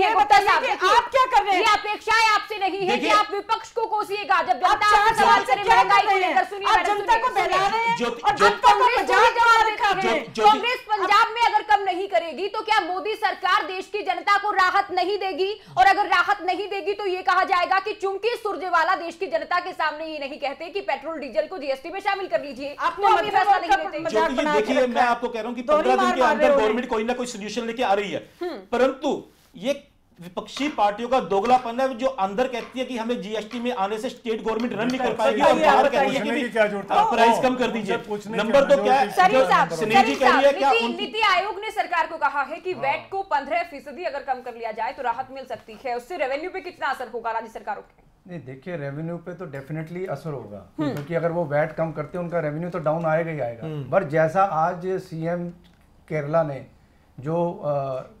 है बताइए आप कर रहे ये हैं अपेक्षाएँ आपसे नहीं है कि आप विपक्ष को कोसिएगा। जब जनता चार आपसे सवाल करे महँगाई को लेकर सुनिए आप जनता को बहला रहे हैं और जनता को कांग्रेस मज़ाक जवाब देती रखा है। है। कांग्रेस पंजाब में अगर कम नहीं करेगी तो क्या मोदी सरकार देश की जनता को राहत नहीं देगी? और अगर राहत नहीं देगी तो ये कहा जाएगा कि चूँकि सुरजेवाला देश की जनता के सामने ये नहीं कहते कि पेट्रोल डीजल को जीएसटी में शामिल कर लीजिए। आपने तो हम फैसला नहीं लेते। मज़ाक बना के देखिए मैं आपको कह रहा हूँ कि पंद्रह दिन के अंदर गवर्नमेंट कोई ना कोई सोल्यूशन लेके आ रही है। परंतु ये विपक्षी पार्टियों का दोगलापन है जो अंदर कहती है कि हमें जीएसटी में आने से स्टेट गवर्नमेंट रन नहीं कर पाएगी और बाहर आप कह रही है कि है? प्राइस कम कर दीजिए। नंबर दो क्या है ज़रूरत साहब सुनील जी कह रही है क्या नीति नीति आयोग ने सरकार को कहा है कि वैट को पंद्रह फ़ीसदी अगर कम कर लिया जाए तो राहत मिल सकती है। उससे रेवेन्यू पे कितना असर होगा राज्य सरकारों के नहीं देखिए रेवेन्यू पे तो डेफिनेटली असर होगा क्योंकि अगर वो वैट कम करते हैं उनका रेवेन्यू तो डाउन आएगा ही आएगा। पर जैसा आज सीएम केरला ने जो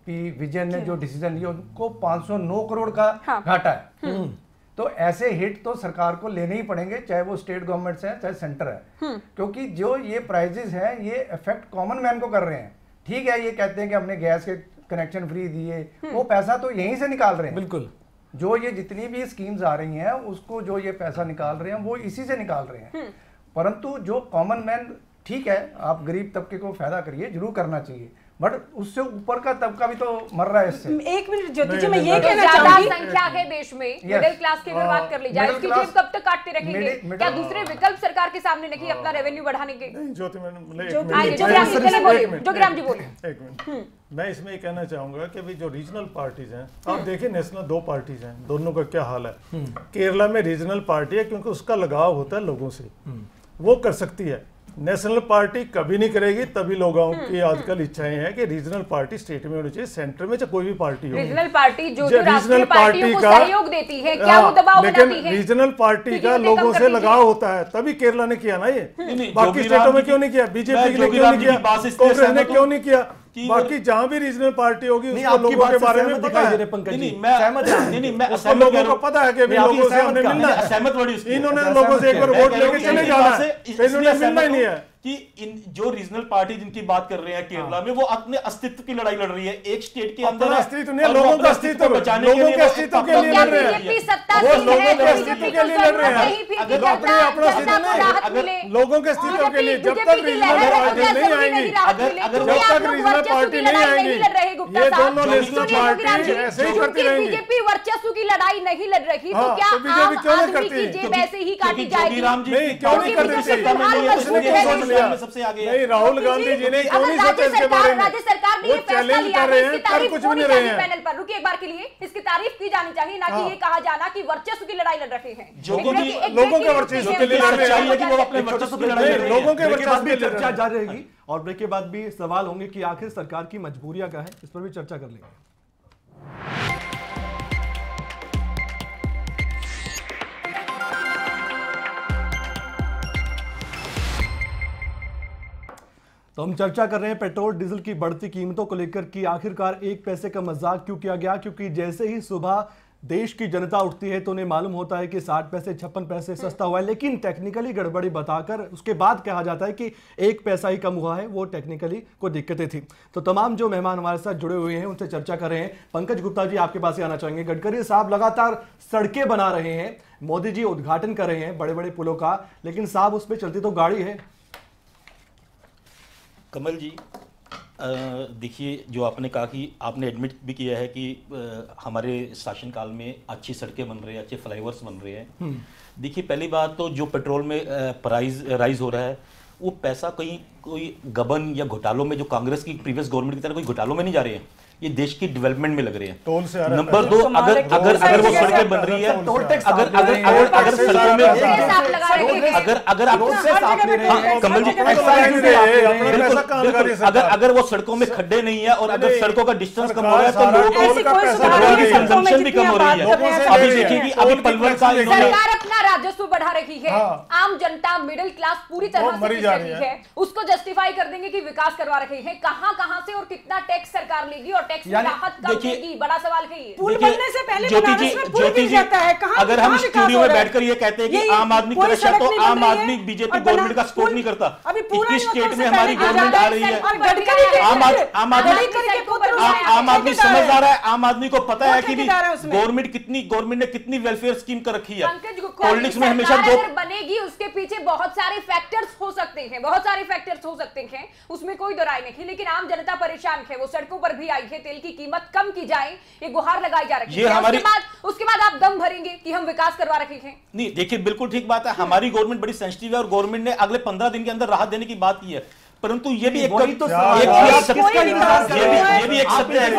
पी विजयन ने जो। डिसीज़न लिया उनको 509 करोड़ का हाँ। घाटा है। तो ऐसे हिट तो सरकार को लेने ही पड़ेंगे चाहे वो स्टेट गवर्नमेंट है चाहे सेंटर है। क्योंकि जो ये प्राइजेस हैं ये इफ़ेक्ट कॉमन मैन को कर रहे हैं। ठीक है ये कहते हैं कि हमने गैस के कनेक्शन फ्री दिए वो पैसा तो यहीं से निकाल रहे हैं। बिल्कुल। जो ये जितनी भी स्कीम्स आ रही हैं उसको जो ये पैसा निकाल रहे हैं वो इसी से निकाल रहे हैं। परंतु जो कॉमन मैन ठीक है आप गरीब तबके को फ़ायदा करिए ज़रूर करना चाहिए। बट उससे ऊपर का तबका भी तो मर रहा है इससे। एक मिनट ज्योति जी मैं ये कहना ज़्यादा चाहूँगी संख्या है देश में। मिडिल क्लास की अगर बात कर ली जाए इसकी जेब कब तक काटते middle- क्या दूसरे विकल्प सरकार के सामने नहीं अपना रेवेन्यू बढ़ाने के? ज्योति जोगिराम जी, बोलिए, एक। मिनट, एक मिनट। मैं इसमें ये कहना चाहूँगा कि अभी जो रीजनल पार्टीज़ हैं आप देखिए नेशनल दो पार्टीज़ हैं दोनों का क्या हाल है। केरला में रीजनल पार्टी है क्योंकि उसका लगाव होता है लोगों से। वो कर सकती है। नेशनल पार्टी कभी नहीं करेगी तभी लोगों की आजकल इच्छाएँ हैं कि रीजनल पार्टी स्टेट में होनी चाहिए। सेंटर में चाहे कोई भी पार्टी हो। रीजनल पार्टी जो रीजनल पार्टी का- सहयोग देती है क्या वो हाँ, दबाव लेकिन रीजनल पार्टी का लोगों से लगाव होता है तभी केरला ने किया ना ये। बाकी स्टेटों में क्यों नहीं किया? बीजेपी ने क्यों नहीं किया? कांग्रेस ने क्यों नहीं किया? कि बाकी जहाँ भी रीजनल पार्टी होगी उसको लोगों के बारे में पता दिखाई दे है रहे पंकज नहीं, मैं- सहमत नहीं, नहीं, मैं उसको लोगों को पता है कि लोगों से हमने मिलना है। वर्ड इन्होंने लोगों से एक बार वोट लेके चले जाना है। इन्होंने मिलना ही नहीं है। कि इन जो रीजनल पार्टी जिनकी बात कर रहे हैं केरला में वो अपने अस्तित्व की लड़ाई लड़ रही है। एक स्टेट के अंदर अस्तित्व नहीं है, लोगों का अस्तित्व बचाने के लोगों लिए के अस्तित्व के तो लिए लड़ रहे हैं। बीजेपी सत्ता वो लोगों के तो अस्तित्व के लिए लड़ रहे हैं। अगर अपने अपना अस्तित्व राहत अगर लोगों के अस्तित्व के लिए जब तक रीजनल पार्टी तो नहीं आएँगी अगर- अगर जब तक रीजनल पार्टी नहीं आएँगी लड़ रहे गुप्ता ये दोनों नेशनल पार्टी ऐसे ही करती रहेंगी। बीजेपी वर्चस्व की लड़ाई नहीं लड़ रही तो हाँ, क्या तो बीजेपी आम क्यों नहीं आदमी करती? की जेब ऐसे ही काटी जाएगी? नहीं, क्यों नहीं करती? लिया? सबसे आगे नहीं राहुल गांधी जी ने क्यों नहीं सोचा इसके सरकार बारे में राज्य सरकार ने वो ये फैसला चैलेंज लिया कर है रहे इसकी हैं तारीफ़ कुछ भी नहीं रहे हैं पैनल पर रुकिए एक बार के लिए इसकी तारीफ़ की जानी चाहिए ना कि हाँ। ये कहा जाना कि वर्चस्व की लड़ाई लड़ रहे हैं जी, लोगों के वर्चस्व के लिए। लड़ रहे हैं। चाहिए कि वो अपने वर्चस्व की लड़ाई। लोगों के वर्चस्व के लिए चर्चा लड़ रहे जारी रहेगी और ब्रेक के बाद भी सवाल होंगे कि आखिर सरकार की मजबूरियाँ क्या है इस पर भी चर्चा कर लेंगे तो हम चर्चा कर रहे हैं पेट्रोल डीजल की बढ़ती कीमतों को लेकर कि आखिरकार एक पैसे का मज़ाक क्यों किया गया? क्योंकि जैसे ही सुबह देश की जनता उठती है तो उन्हें मालूम होता है कि 60 पैसे छप्पन पैसे सस्ता हुआ है। लेकिन टेक्निकली गड़बड़ी बताकर उसके बाद कहा जाता है कि एक पैसा ही कम हुआ है वो टेक्निकली कोई दिक्कतें थी। तो तमाम जो मेहमान हमारे साथ जुड़े हुए हैं उनसे चर्चा कर रहे हैं। पंकज गुप्ता जी आपके पास ही आना चाहेंगे। गडकरी साहब लगातार सड़कें बना रहे हैं। मोदी जी उद्घाटन कर रहे हैं बड़े बड़े पुलों का। लेकिन साहब उस पर चलती तो गाड़ी है। कमल जी देखिए जो आपने कहा कि आपने एडमिट भी किया है कि आ, हमारे शासनकाल में अच्छी सड़कें बन रही हैं अच्छे फ्लाईओवर्स बन रहे हैं। देखिए पहली बात तो जो पेट्रोल में प्राइस राइज हो रहा है वो पैसा कहीं कोई गबन या घोटालों में जो कांग्रेस की प्रीवियस गवर्नमेंट की तरह कोई घोटालों में नहीं जा रहे हैं। ये देश की डेवलपमेंट में लग रहे हैं। टोल से है। नंबर दो अगर अगर अगर वो सड़कें बन रही है टोल टैक्स अगर आप अगर दे रहे हैं, अगर अगर वो सड़कों में टैक्स टैक्स आप लगा रहे हैं। अगर अगर आप रोड से साफ़ ले रहे हैं। हाँ, कमल जी, अभी एक्साइज ड्यूटी आप राजस्व बढ़ा रखी है। हाँ। आम जनता मिडिल क्लास पूरी तरह से मरी जा रही है।, है। उसको जस्टिफाई कर देंगे कि विकास करवा रही है। कहाँ कहाँ से और कितना टैक्स सरकार लेगी और टैक्स राहत कब देगी बड़ा सवाल कही पुल बनने से पहले ज्योति जी ज्योति जी जाता है। कहाँ अगर हम स्टूडियो में बैठकर ये कहते हैं कि आम आदमी की तो आम आदमी बीजेपी गवर्नमेंट का सपोर्ट नहीं करता। अभी स्टेट में हमारी गवर्नमेंट आ रही है आम आदमी आम आदमी समझ आ रहा है। आम आदमी को पता है की गवर्नमेंट कितनी गवर्नमेंट ने कितनी वेलफेयर स्कीम कर रखी है। पॉलिटिक्स में हमेशा दो बनेगी उसके पीछे बहुत सारे फैक्टर्स हो सकते हैं बहुत सारे फैक्टर्स हो सकते हैं उसमें कोई दोराय नहीं। लेकिन आम जनता परेशान है वो सड़कों पर भी आई है तेल की कीमत कम की जाए ये गुहार लगाई जा रही है। उसके बाद आप दम भरेंगे कि हम विकास करवा रखे हैं। नहीं देखिए बिल्कुल ठीक बात है। हमारी गवर्नमेंट बड़ी सेंसिटिव है और गवर्नमेंट ने अगले पंद्रह दिन के अंदर राहत देने की बात की है। परंतु ये भी एक तो ये भी एक सत्य है।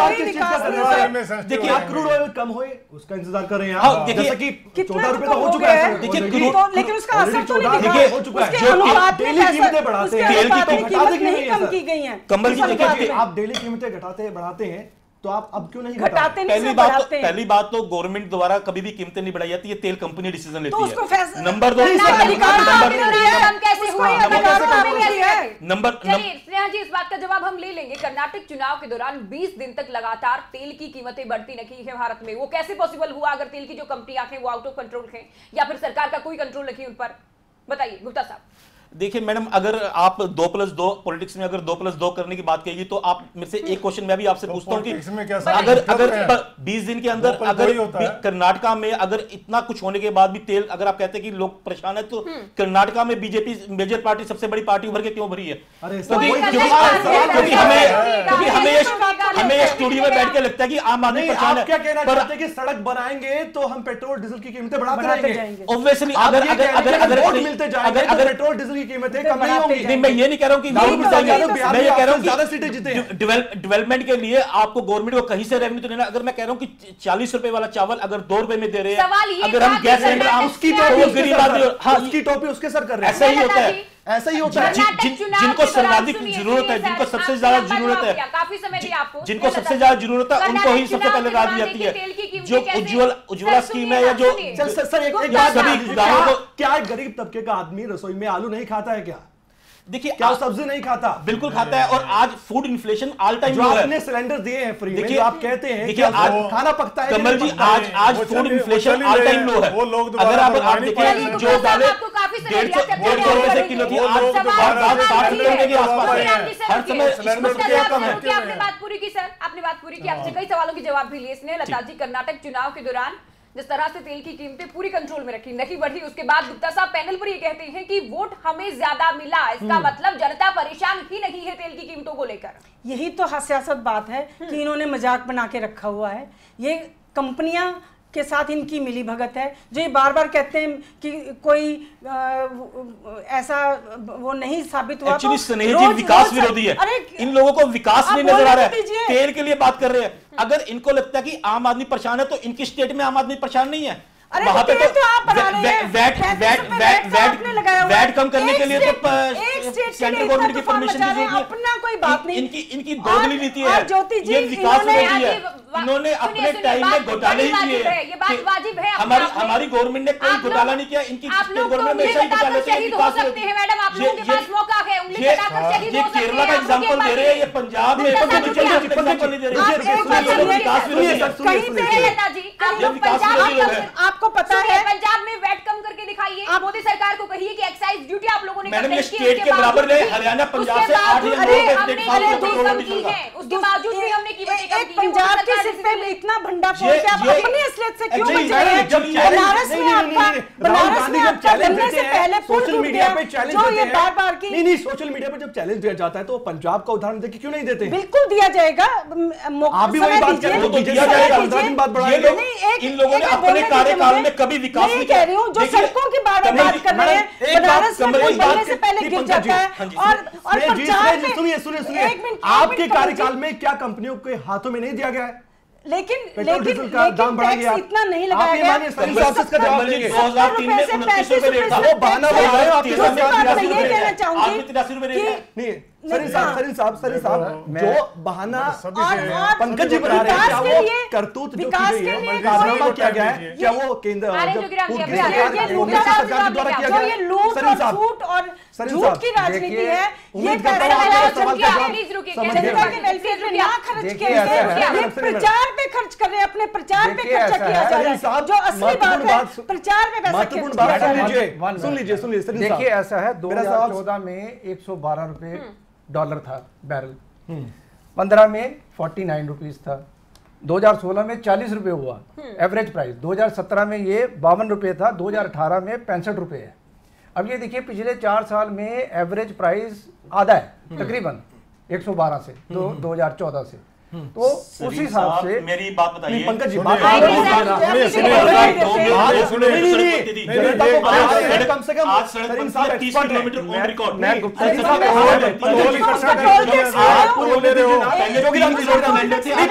देखिए आप कम उसका इंतज़ार कर रहे हैं आप। हाँ, कि चौदह तो रुपए तो हो चुका है देखिए लेकिन उसका असर तो नहीं देखिए हो चुका है। जो तो आप डेली कीमतें बढ़ाते हैं। तेल की कीमतें गई हैं। कंबल की देखिए आप डेली कीमतें घटाते बढ़ाते हैं। तो आप अब क्यों नहीं घटाते नहीं तो- पहली बात तो, पहली बात तो गवर्नमेंट द्वारा कभी भी कीमतें नहीं बढ़ाई जाती तो है तेल कंपनी डिसीज़न लेती है। नंबर हाँ, दो जी इस बात का जवाब हम ले लेंगे। कर्नाटक चुनाव के दौरान 20 दिन तक लगातार तेल की कीमतें बढ़ती नहीं है भारत में। वो कैसे पॉसिबल हुआ अगर तेल की जो कंपनियाँ हैं वो आउट ऑफ़ कंट्रोल हैं? या फिर सरकार का कोई कंट्रोल नहीं उन पर? बताइए गुप्ता साहब। देखिए मैडम अगर आप दो प्लस दो पॉलिटिक्स में अगर दो प्लस दो करने की बात कहेगी तो आप मेरे से एक क्वेश्चन मैं भी आपसे तो पूछता हूँ कि अगर अगर बीस दिन के अंदर अगर कर्नाटका में अगर इतना कुछ होने के बाद भी तेल अगर आप कहते हैं कि लोग परेशान है तो कर्नाटका में बीजेपी मेजर पार्टी सबसे बड़ी पार्टी उभर के क्यों भरी है? क्योंकि हमें क्योंकि हमें स्टूडियो में बैठ के लगता है कि आम आदमी परेशान है। सड़क बनाएँगे तो हम पेट्रोल डीजल की कीमतें बढ़ाते ऑब्वियसली अगर अगर अगर अगर पेट्रोल डीजल की कीमतें कम नहीं होंगी। नहीं मैं ये नहीं कह रहा हूँ कि मैं कह रहा हूँ ज़्यादा सीटें जीते डेवलपमेंट के लिए आपको गवर्नमेंट को कहीं से रेवेन्यू तो लेना अगर मैं कह रहा हूँ कि चालीस रुपए वाला चावल अगर दो रुपए में दे रहे हैं अगर हम गैस सिलेंडर उसकी हाँ, टोपी उसके सर कर रहे हैं। ऐसा ही होता है। ऐसा ही होता है। जिनको सर्वाधिक ज़रूरत है जिनको सबसे ज़्यादा ज़रूरत है काफ़ी समय दिया आपको। जिनको सबसे ज़्यादा ज़रूरत है उनको ही सबसे पहले राह दी जाती है। जो उज्ज्वल उज्ज्वला स्कीम है या जो सर एक गरीब क्या गरीब तबके का आदमी रसोई में आलू नहीं खाता है क्या? देखिए क्या सब्ज़ी नहीं खाता? बिल्कुल खाता है और आज food inflation all time low है। सिलेंडर दिए हैं फ्री देखिए आप कहते हैं देखिए आज खाना पकता है कमल जी आज आज food inflation all time low है। अगर आप आप देखिए जो दाले डेढ़ सौ डेढ़ सौ रुपए से किलो थी आज साठ रुपए के आसपास हर समय आपने बात पूरी की आपसे हाँ। कई सवालों के जवाब भी लिए इसने लता जी कर्नाटक चुनाव के दौरान जिस तरह से तेल की कीमतें पूरी कंट्रोल में रखी नहीं बढ़ी उसके बाद गुप्ता साहब पैनल पर ये कहते हैं कि वोट हमें ज़्यादा मिला। इसका हम्म। मतलब जनता परेशान ही नहीं है तेल की कीमतों को लेकर। यही तो सियासत बात है कि हम्म। इन्होंने मज़ाक बना के रखा हुआ है। ये कंपनियाँ के साथ इनकी मिली भगत है। जो ये बार बार कहते हैं कि कोई ऐसा वो नहीं साबित हुआ तो स्नेह जी विकास विरोधी है। अरे इन लोगों को विकास नहीं नज़र आ रहा है। तेल के लिए बात कर रहे हैं। हम्म। अगर इनको लगता है कि आम आदमी परेशान है तो इनकी स्टेट में आम आदमी परेशान नहीं है। अरे वहाँ पे तो, तो आप VAT VAT VAT VAT VAT कम करने के लिए तो सेंट्रल गवर्नमेंट की परमिशन की ज़रूरत अपना कोई बात नहीं। इनकी इनकी दोगली नीति है। ज्योति जी है। इन्होंने अपने टाइम में घोटाले ही किए हमारी हमारी गवर्नमेंट ने कोई घोटाला नहीं किया इनकी गवर्नमेंट केरला का दे रहे हैं ये पंजाब में नहीं दे रहे विकास विरोधी आप आपको पता है पंजाब में वेट कम करके दिखाइए। आप मोदी सरकार को कहिए कि एक्साइज ड्यूटी आप लोगों ने मैडम ये स्टेट के बराबर है हरियाणा पंजाब से आठ उसके बावजूद भी हमने कीमतें पंजाब के सिर में इतना भंडा फोड़ आप अपनी असलियत से क्यों बच रहे हैं? बनारस में आपका बनारस में आपका बनने से पहले सोशल पुल टूट गया जो ये बार बार की नहीं नहीं सोशल मीडिया पे जब चैलेंज दिया जाता है तो पंजाब का उदाहरण देके क्यों नहीं देते? बिल्कुल दिया जाएगा। आप भी वही बात कर रहे हो तो दिया जाएगा उदाहरण बात बढ़ाइए इन लोगों ने अपने कार्यकाल मुझे। में कभी विकास नहीं कह रही हूँ जो सड़कों के बारे बात कर रहे हैं बनारस में बात बनने से पहले गिर जाता है हाँ और और सुनिए प्रचार सुनिए में- सुनिए सुनिए सुनिए। आपके। कार्यकाल में क्या कंपनियों के हाथों में नहीं दिया गया है? लेकिन लेकिन का दाम बढ़ा गया। इतना नहीं लगाया आप साहब साहब साहब जो बहाना मतलब पंकज जी बना रहे हैं वो करतूत जो की गई है? कारनामा किया गया है? क्या वो केंद्र सरकार के द्वारा किया गया साहब। झूठ की राजनीति है ये प्रचार पे खर्च कर रहे हैं अपने प्रचार पे खर्चा किया जा रहा है। जो असली बात है प्रचार में महत्वपूर्ण सुन लीजिए सुन लीजिए सुन लीजिए देखिए ऐसा है दो हज़ार चौदह में एक सौ बारह रुपए डॉलर था बैरल। हम्म। पंद्रह में फोर्टी नाइन रुपीज़ था। 2016 में चालीस रुपये हुआ। हम्म। Average price. 2017 में ये बावन रुपये था। 2018 में पैंसठ रुपये है। अब ये देखिए पिछले चार साल में एवरेज प्राइस आधा है हम्म। तकरीबन 112 से दो 2014 से। तो उस हिसाब से मेरी बात बताइए। पंकज जी बात कम से कम आज किलोमीटर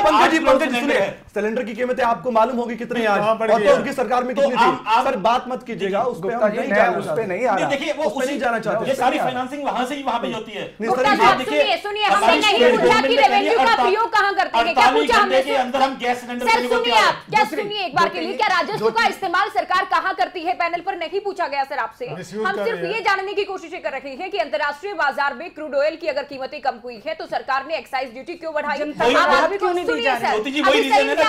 पंकज जी पंकज जी सुनिए। सिलेंडर की कीमतें आपको मालूम होगी कितने आज। और तो उनकी सरकार में तो कितनी थी? सर बात मत कीजिएगा उस पर उस पर नहीं आ रहा। देखिए वो उस नहीं जाना चाहते। ये सारी फाइनेंसिंग वहाँ से ही वहाँ पे होती है। नहीं सर आप देखिए सुनिए हम नहीं ऊर्जा की रेवेन्यू का उपयोग कहाँ करते हैं क्या पूछा हमने? के अंदर हम गैस सिलेंडर सर सुनिए आप क्या सुनिए एक बार के लिए क्या राजस्व का इस्तेमाल सरकार कहाँ करती है? पैनल पर नहीं पूछा गया सर आपसे। हम सिर्फ़ ये जानने की कोशिश कर रहे हैं कि अंतरराष्ट्रीय बाज़ार में क्रूड ऑयल की अगर कीमतें कम हुई है तो सरकार ने एक्साइज ड्यूटी क्यों बढ़ाई? आप क्यों नहीं दी जा रही?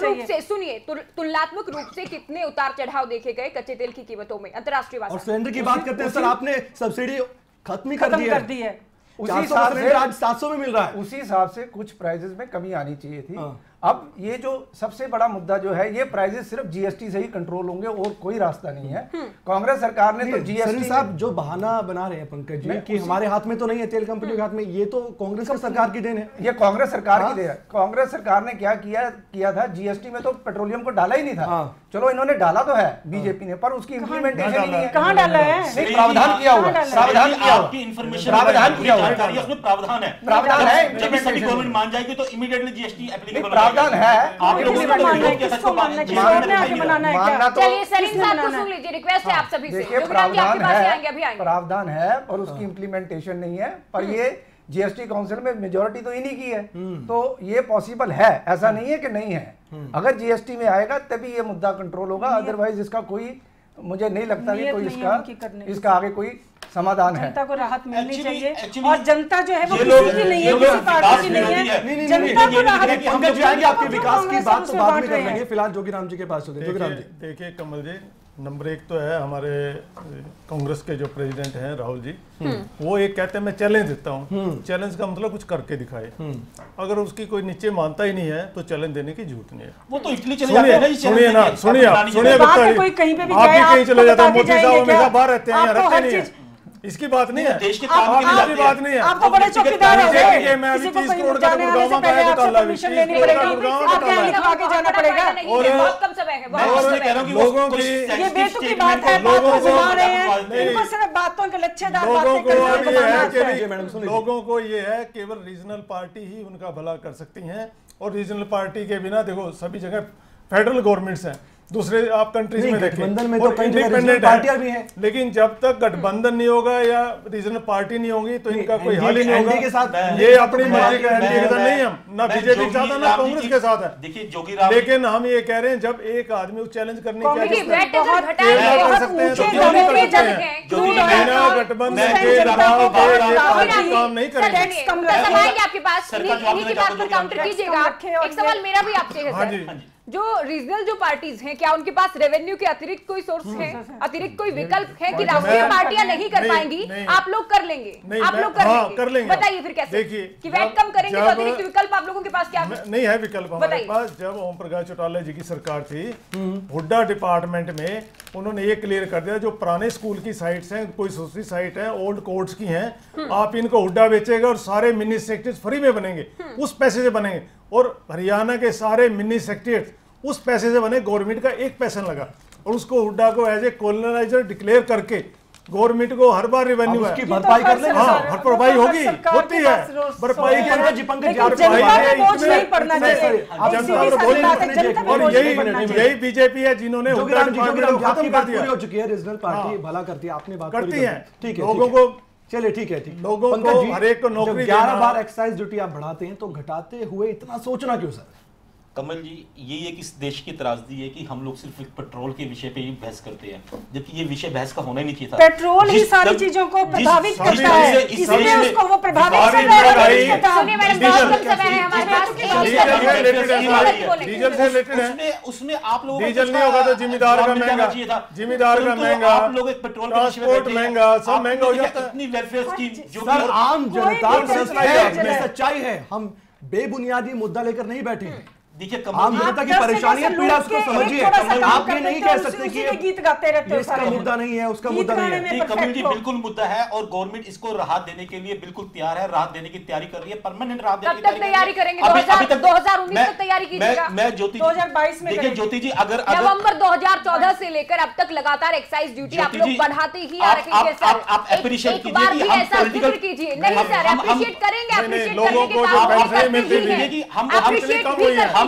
तो सुनिए तुलनात्मक रूप से कितने उतार चढ़ाव देखे गए कच्चे तेल की कीमतों में अंतरराष्ट्रीय और सिलेंडर की बात करते हैं सर आपने सब्सिडी खत्म कर दी है। उसी हिसाब से आज 700 में मिल रहा है। उसी हिसाब से कुछ प्राइजेस में कमी आनी चाहिए थी। हाँ। अब ये जो सबसे बड़ा मुद्दा जो है ये प्राइजेस सिर्फ़ जीएसटी से ही कंट्रोल होंगे और कोई रास्ता नहीं है। हम्म। कांग्रेस सरकार ने तो जीएसटी साहब जो बहाना बना रहे हैं पंकज जी कि हमारे हाथ में तो नहीं है तेल कंपनी के हम्म। हाथ में ये तो कांग्रेस की सरकार की देन है। ये कांग्रेस सरकार की हाँ। देन है। कांग्रेस सरकार ने क्या किया किया था? जीएसटी में तो पेट्रोलियम को डाला ही नहीं था। हाँ। चलो इन्होंने डाला तो है बीजेपी ने पर उसकी इम्प्लीमेंटेशन नहीं है। कहाँ डाला है? प्रावधान किया हुआ प्रावधान किया इन्फॉर्मेशन प्रावधान किया हुआ प्रावधान है। प्रावधान है। जब गवर्नमेंट मान जाएगी तो इमीडिएटली जीएसटी एप्लीकेबल प्रावधान है। आप लोगों तो को मानना तो तो चलिए सर सुन लीजिए रिक्वेस्ट है हाँ। आप सभी से। प्रावधान है और उसकी इम्प्लीमेंटेशन नहीं है पर हम्म। ये जीएसटी काउंसिल में मेजोरिटी तो इन्हीं की है। हम्म। तो ये पॉसिबल है ऐसा हम्म। नहीं है कि नहीं है। अगर जीएसटी में आएगा तभी ये मुद्दा कंट्रोल होगा अदरवाइज़ इसका कोई मुझे नहीं लगता कि कोई इसका इसका आगे कोई समाधान है। जनता को राहत मिलनी चाहिए। और जनता जो है वो किसी की नहीं है किसी पार्टी की नहीं है। जनता को राहत हम जो आएँगे आपके विकास की बात तो बाद में कर लेंगे फ़िलहाल जोगी राम जी के पास तो होते हैं जोगी राम जी। देखिए कमल जी नंबर एक तो है हमारे कांग्रेस के जो प्रेसिडेंट हैं राहुल जी वो एक कहते हैं मैं चैलेंज देता हूँ। हम्म। चैलेंज का मतलब कुछ करके दिखाए। हम्म। अगर उसकी कोई नीचे मानता ही नहीं है तो चैलेंज देने की ज़रूरत नहीं है। वो तो इटली चले जाते हैं सुनिए ना सुनिए आप सुनिए आप भी कहीं चले जाते हैं मोदी साहब हमेशा बाहर रहते हैं यहाँ रहते नहीं है। इसकी बात नहीं है। देश के काम तो की भी बात नहीं है। आप तो बड़े चौकीदार हो गए। मैं अभी चीज़ छोड़ के गुड़गांव का है तो अल्लाह परमिशन लेनी पड़ेगी। आपके यहाँ लिखवा के जाना पड़ेगा? और बहुत कम समय है बहुत कह रहा हूँ कि लोगों की ये बेतुकी बात है लोगों को सुना रहे हैं। ऊपर सिर्फ़ बातों के लच्छेदार बातें करने को है कि मैडम सुनिए लोगों को ये है केवल रीजनल पार्टी ही उनका भला कर सकती हैं और रीजनल पार्टी के बिना देखो सभी जगह फेडरल गवर्नमेंट्स हैं। दूसरे आप कंट्रीज़ में देखें। में तो इंडिपेंडेंट पार्टियाँ भी हैं। लेकिन जब तक गठबंधन नहीं होगा या रीजनल पार्टी नहीं होगी तो इनका कोई हल ही नहीं होगा। के साथ ये अपनी मर्ज़ी का के साथ नहीं हम ना बीजेपी के साथ है ना कांग्रेस के साथ है। लेकिन हम ये कह रहे हैं जब एक आदमी उस चैलेंज करने बिना तो गठबंधन के दबाव काम नहीं करेंगे। सवाल मेरा भी आपसे हाँ है जो रीजनल जो पार्टीज़ हैं क्या उनके पास रेवेन्यू के अतिरिक्त कोई सोर्स हाँ, है अतिरिक्त कोई विकल्प है कि राष्ट्रीय पार्टियाँ नहीं कर पाएँगी? आप लोग कर लेंगे। आप लोग हाँ, कर लेंगे। बताइए फिर कैसे? देखिए कि वैट कम करेंगे तो अतिरिक्त विकल्प आप लोगों के पास क्या नहीं है विकल्प हमारे पास। जब ओम प्रकाश चौटाला जी की सरकार थी हम्म। हुड्डा डिपार्टमेंट में उन्होंने ये क्लियर कर दिया जो पुराने स्कूल की साइट है कोई दूसरी साइट है ओल्ड कोर्ट्स की है हम्म। आप इनको हुड्डा बेचेगा और सारे मिनी फ्री में बनेंगे। हम्म। उस पैसे से बनेंगे। और हरियाणा के सारे मिनी सेक्ट्रेट उस पैसे से बने गवर्नमेंट का एक पैसा लगा और उसको हुड्डा को एज ए कॉलोनाइजर डिक्लेयर करके गवर्नमेंट को हर बार रिवेन्यू है। भरपाई कर ले हाँ भरपाई होगी होती है। भरपाई के अंदर जीपंकजी और यही यही बीजेपी है जिन्होंने खत्म कर दिया। हो चुकी है रीजनल पार्टी हाँ, भला करती है आपने बात करती है। ठीक है लोगों को चलिए ठीक है ठीक लोगों को हर एक को नौकरी ग्यारह बार एक्साइज ड्यूटी आप बढ़ाते हैं तो घटाते हुए इतना सोचना क्यों सर? कमल जी ये एक इस देश की त्रासदी है कि हम लोग सिर्फ़ पेट्रोल के विषय पे ही बहस करते हैं? जबकि ये विषय बहस का होना ही नहीं चाहिए पेट्रोल ही सारी चीज़ों को प्रभावित करता है इसलिए उसको वो प्रभावित करता उसमें आप लोग डीजल नहीं होगा तो जिम्मेदार का महँगा। जिम्मेदार का महँगा। आप लोग एक पेट्रोल महँगा सब महँगा हो जाता इतनी वेलफेयर स्कीम जो आम जनता सच्चाई है हम बेबुनियादी मुद्दा लेकर नहीं बैठे हैं। देखिए आम जनता की परेशानी है पीड़ा उसको समझिए। आप ये नहीं कह सकते कि गीत गाते रहते हो इसका मुद्दा नहीं है उसका मुद्दा नहीं है। कम्युनिटी बिल्कुल मुद्दा है और गवर्नमेंट इसको राहत देने के लिए बिल्कुल तैयार है। राहत देने की तैयारी कर रही है परमानेंट राहत देने की तैयारी करेंगे। दो हज़ार उन्नीस तक तैयारी की मैं ज्योति दो हज़ार बाईस में देखिए ज्योति जी अगर नवंबर दो हज़ार चौदह से लेकर अब तक लगातार एक्साइज ड्यूटी आप लोग बढ़ाते ही आप अप्रिशिएट कीजिए नहीं सर अप्रिशिएट करेंगे हम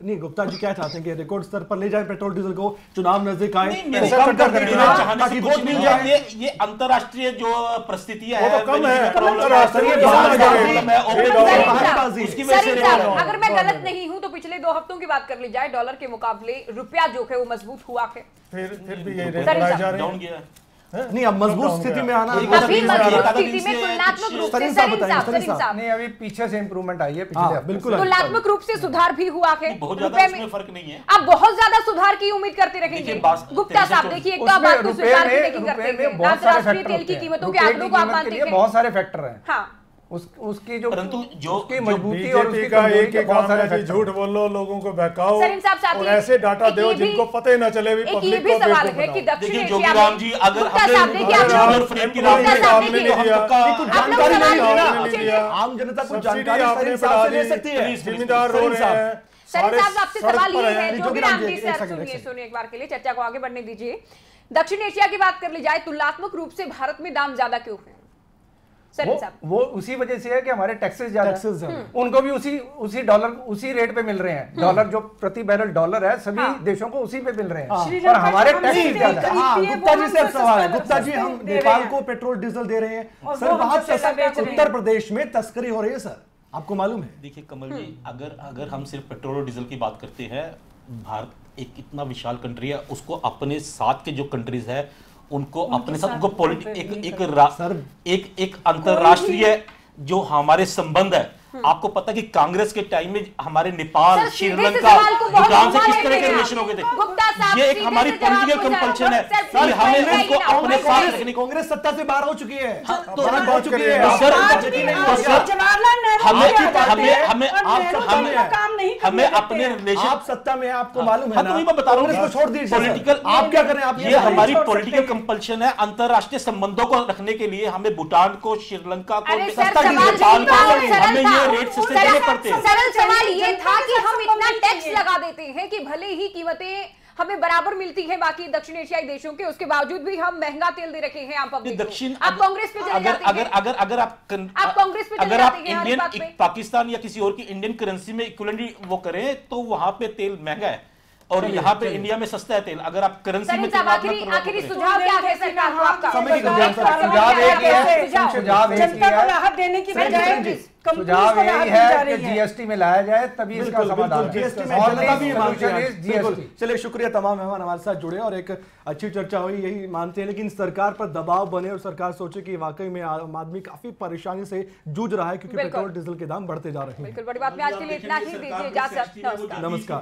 नहीं गुप्ता जी क्या चाहते हैं कि रिकॉर्ड स्तर पर ले जाएँ पेट्रोल डीजल को चुनाव नज़दीक आए हाँ, ये अंतरराष्ट्रीय जो परिस्थिति तो है अगर मैं गलत नहीं हूँ तो पिछले दो हफ्तों की बात कर ली जाए डॉलर के मुकाबले रुपया जो है वो मज़बूत हुआ है। फिर फिर भी यही जा रहे हैं। नहीं अब मज़बूत स्थिति में आना अभी मज़बूत स्थिति में रूप से नहीं अभी पीछे से इंप्रूवमेंट आई है हाँ, बिल्कुल। तुलनात्मक रूप से सुधार भी हुआ है रुपए फ़र्क नहीं है। आप बहुत ज़्यादा सुधार की उम्मीद करते रहेंगे गुप्ता साहब देखिए एक तो आप बात तो को करते हैं। की बहुत सारे फैक्टर है। उस उसकी जो परंतु जो उसकी मजबूती और उसकी का एक एक काम है जी झूठ बोलो लोगों को बहकाओ और ऐसे डाटा दो जिनको पता ही ना चले भी पब्लिक को सवाल है कि दक्षिण एशिया राम जी अगर आम जनता को जानकारी ले सकती है। जिम्मेदार रो रहे हैं सर साहब आपसे सवाल ये है। जोगी राम जी सर सुनिए सुनिए एक बार चर्चा को आगे बढ़ने दीजिए। दक्षिण एशिया की बात कर ली जाए तुलनात्मक रूप से भारत में दाम ज़्यादा क्यों है वो, वो उसी वजह से है कि हमारे टैक्सेस ज़्यादा। उनको भी उसी उसी डॉलर उसी रेट पे मिल रहे हैं। डॉलर जो प्रति बैरल डॉलर है सभी हाँ। देशों को उसी पे मिल रहे हैं। हाँ। और हमारे टैक्सेस ज़्यादा। गुप्ता जी से सवाल है। गुप्ता जी हम नेपाल को पेट्रोल डीजल दे रहे हैं। सर उत्तर प्रदेश में तस्करी हो रही है सर? आपको मालूम है? देखिए कमल जी अगर अगर हम सिर्फ़ पेट्रोल और डीजल की बात करते हैं भारत एक इतना विशाल कंट्री है उसको अपने साथ के जो कंट्रीज़ है उनको अपने साथ उनको एक एक एक एक अंतरराष्ट्रीय जो हमारे संबंध है आपको पता कि कांग्रेस के टाइम में हमारे नेपाल श्रीलंका भूटान से किस तरह के रिलेशन हो गए थे? ये एक हमारी पॉलिटिकल कंपल्शन है कि हमें उसको अपने साथ रखनी कांग्रेस सत्ता से बाहर हो चुकी है। हाँ, तो हम हाँ, हो चुकी तो है। हाँ, तो तो हमें हमें हमें आप हमें हमें अपने रिलेशन आप सत्ता में आपको मालूम है ना? मैं बता रहा हूँ छोड़ दीजिए पॉलिटिकल आप क्या करें? आप ये हमारी पॉलिटिकल कंपल्शन है अंतरराष्ट्रीय संबंधों को रखने के लिए हमें भूटान को श्रीलंका को हमें ये हाँ, हाँ, सरल सवाल ये था कि हम इतना टैक्स लगा देते हैं कि भले ही कीमतें हमें बराबर मिलती है बाकी दक्षिण एशियाई देशों के उसके बावजूद भी हम महँगा तेल दे रखे हैं आप दक्षिण आप कांग्रेस पे चले जाते अगर अगर अगर आप कन, आप कांग्रेस पे अगर आप इंडियन पाकिस्तान या किसी और की इंडियन करेंसी में इक्वलेंटली वो करें तो वहाँ पे तेल महँगा है। और यहाँ पे इंडिया में सस्ता है तेल। अगर आप करेंसी में आखिरी सुझाव क्या है सरकार को आपका? सुझाव एक है सुझाव। जनता को राहत देने की बजाय मानती solution है कि जीएसटी में लाया जाए तभी is बिल्कुल GST. चलिए शुक्रिया तमाम मेहमान हमारे साथ जुड़े और एक अच्छी चर्चा हुई यही मानते हैं लेकिन सरकार पर दबाव बने और सरकार सोचे कि वाकई में आम आदमी काफ़ी परेशानी से जूझ रहा है क्योंकि पेट्रोल डीजल के दाम बढ़ते जा रहे हैं। बिल्कुल बड़ी बात में आज के लिए इतना ही दीजिए इजाज़त नमस्कार।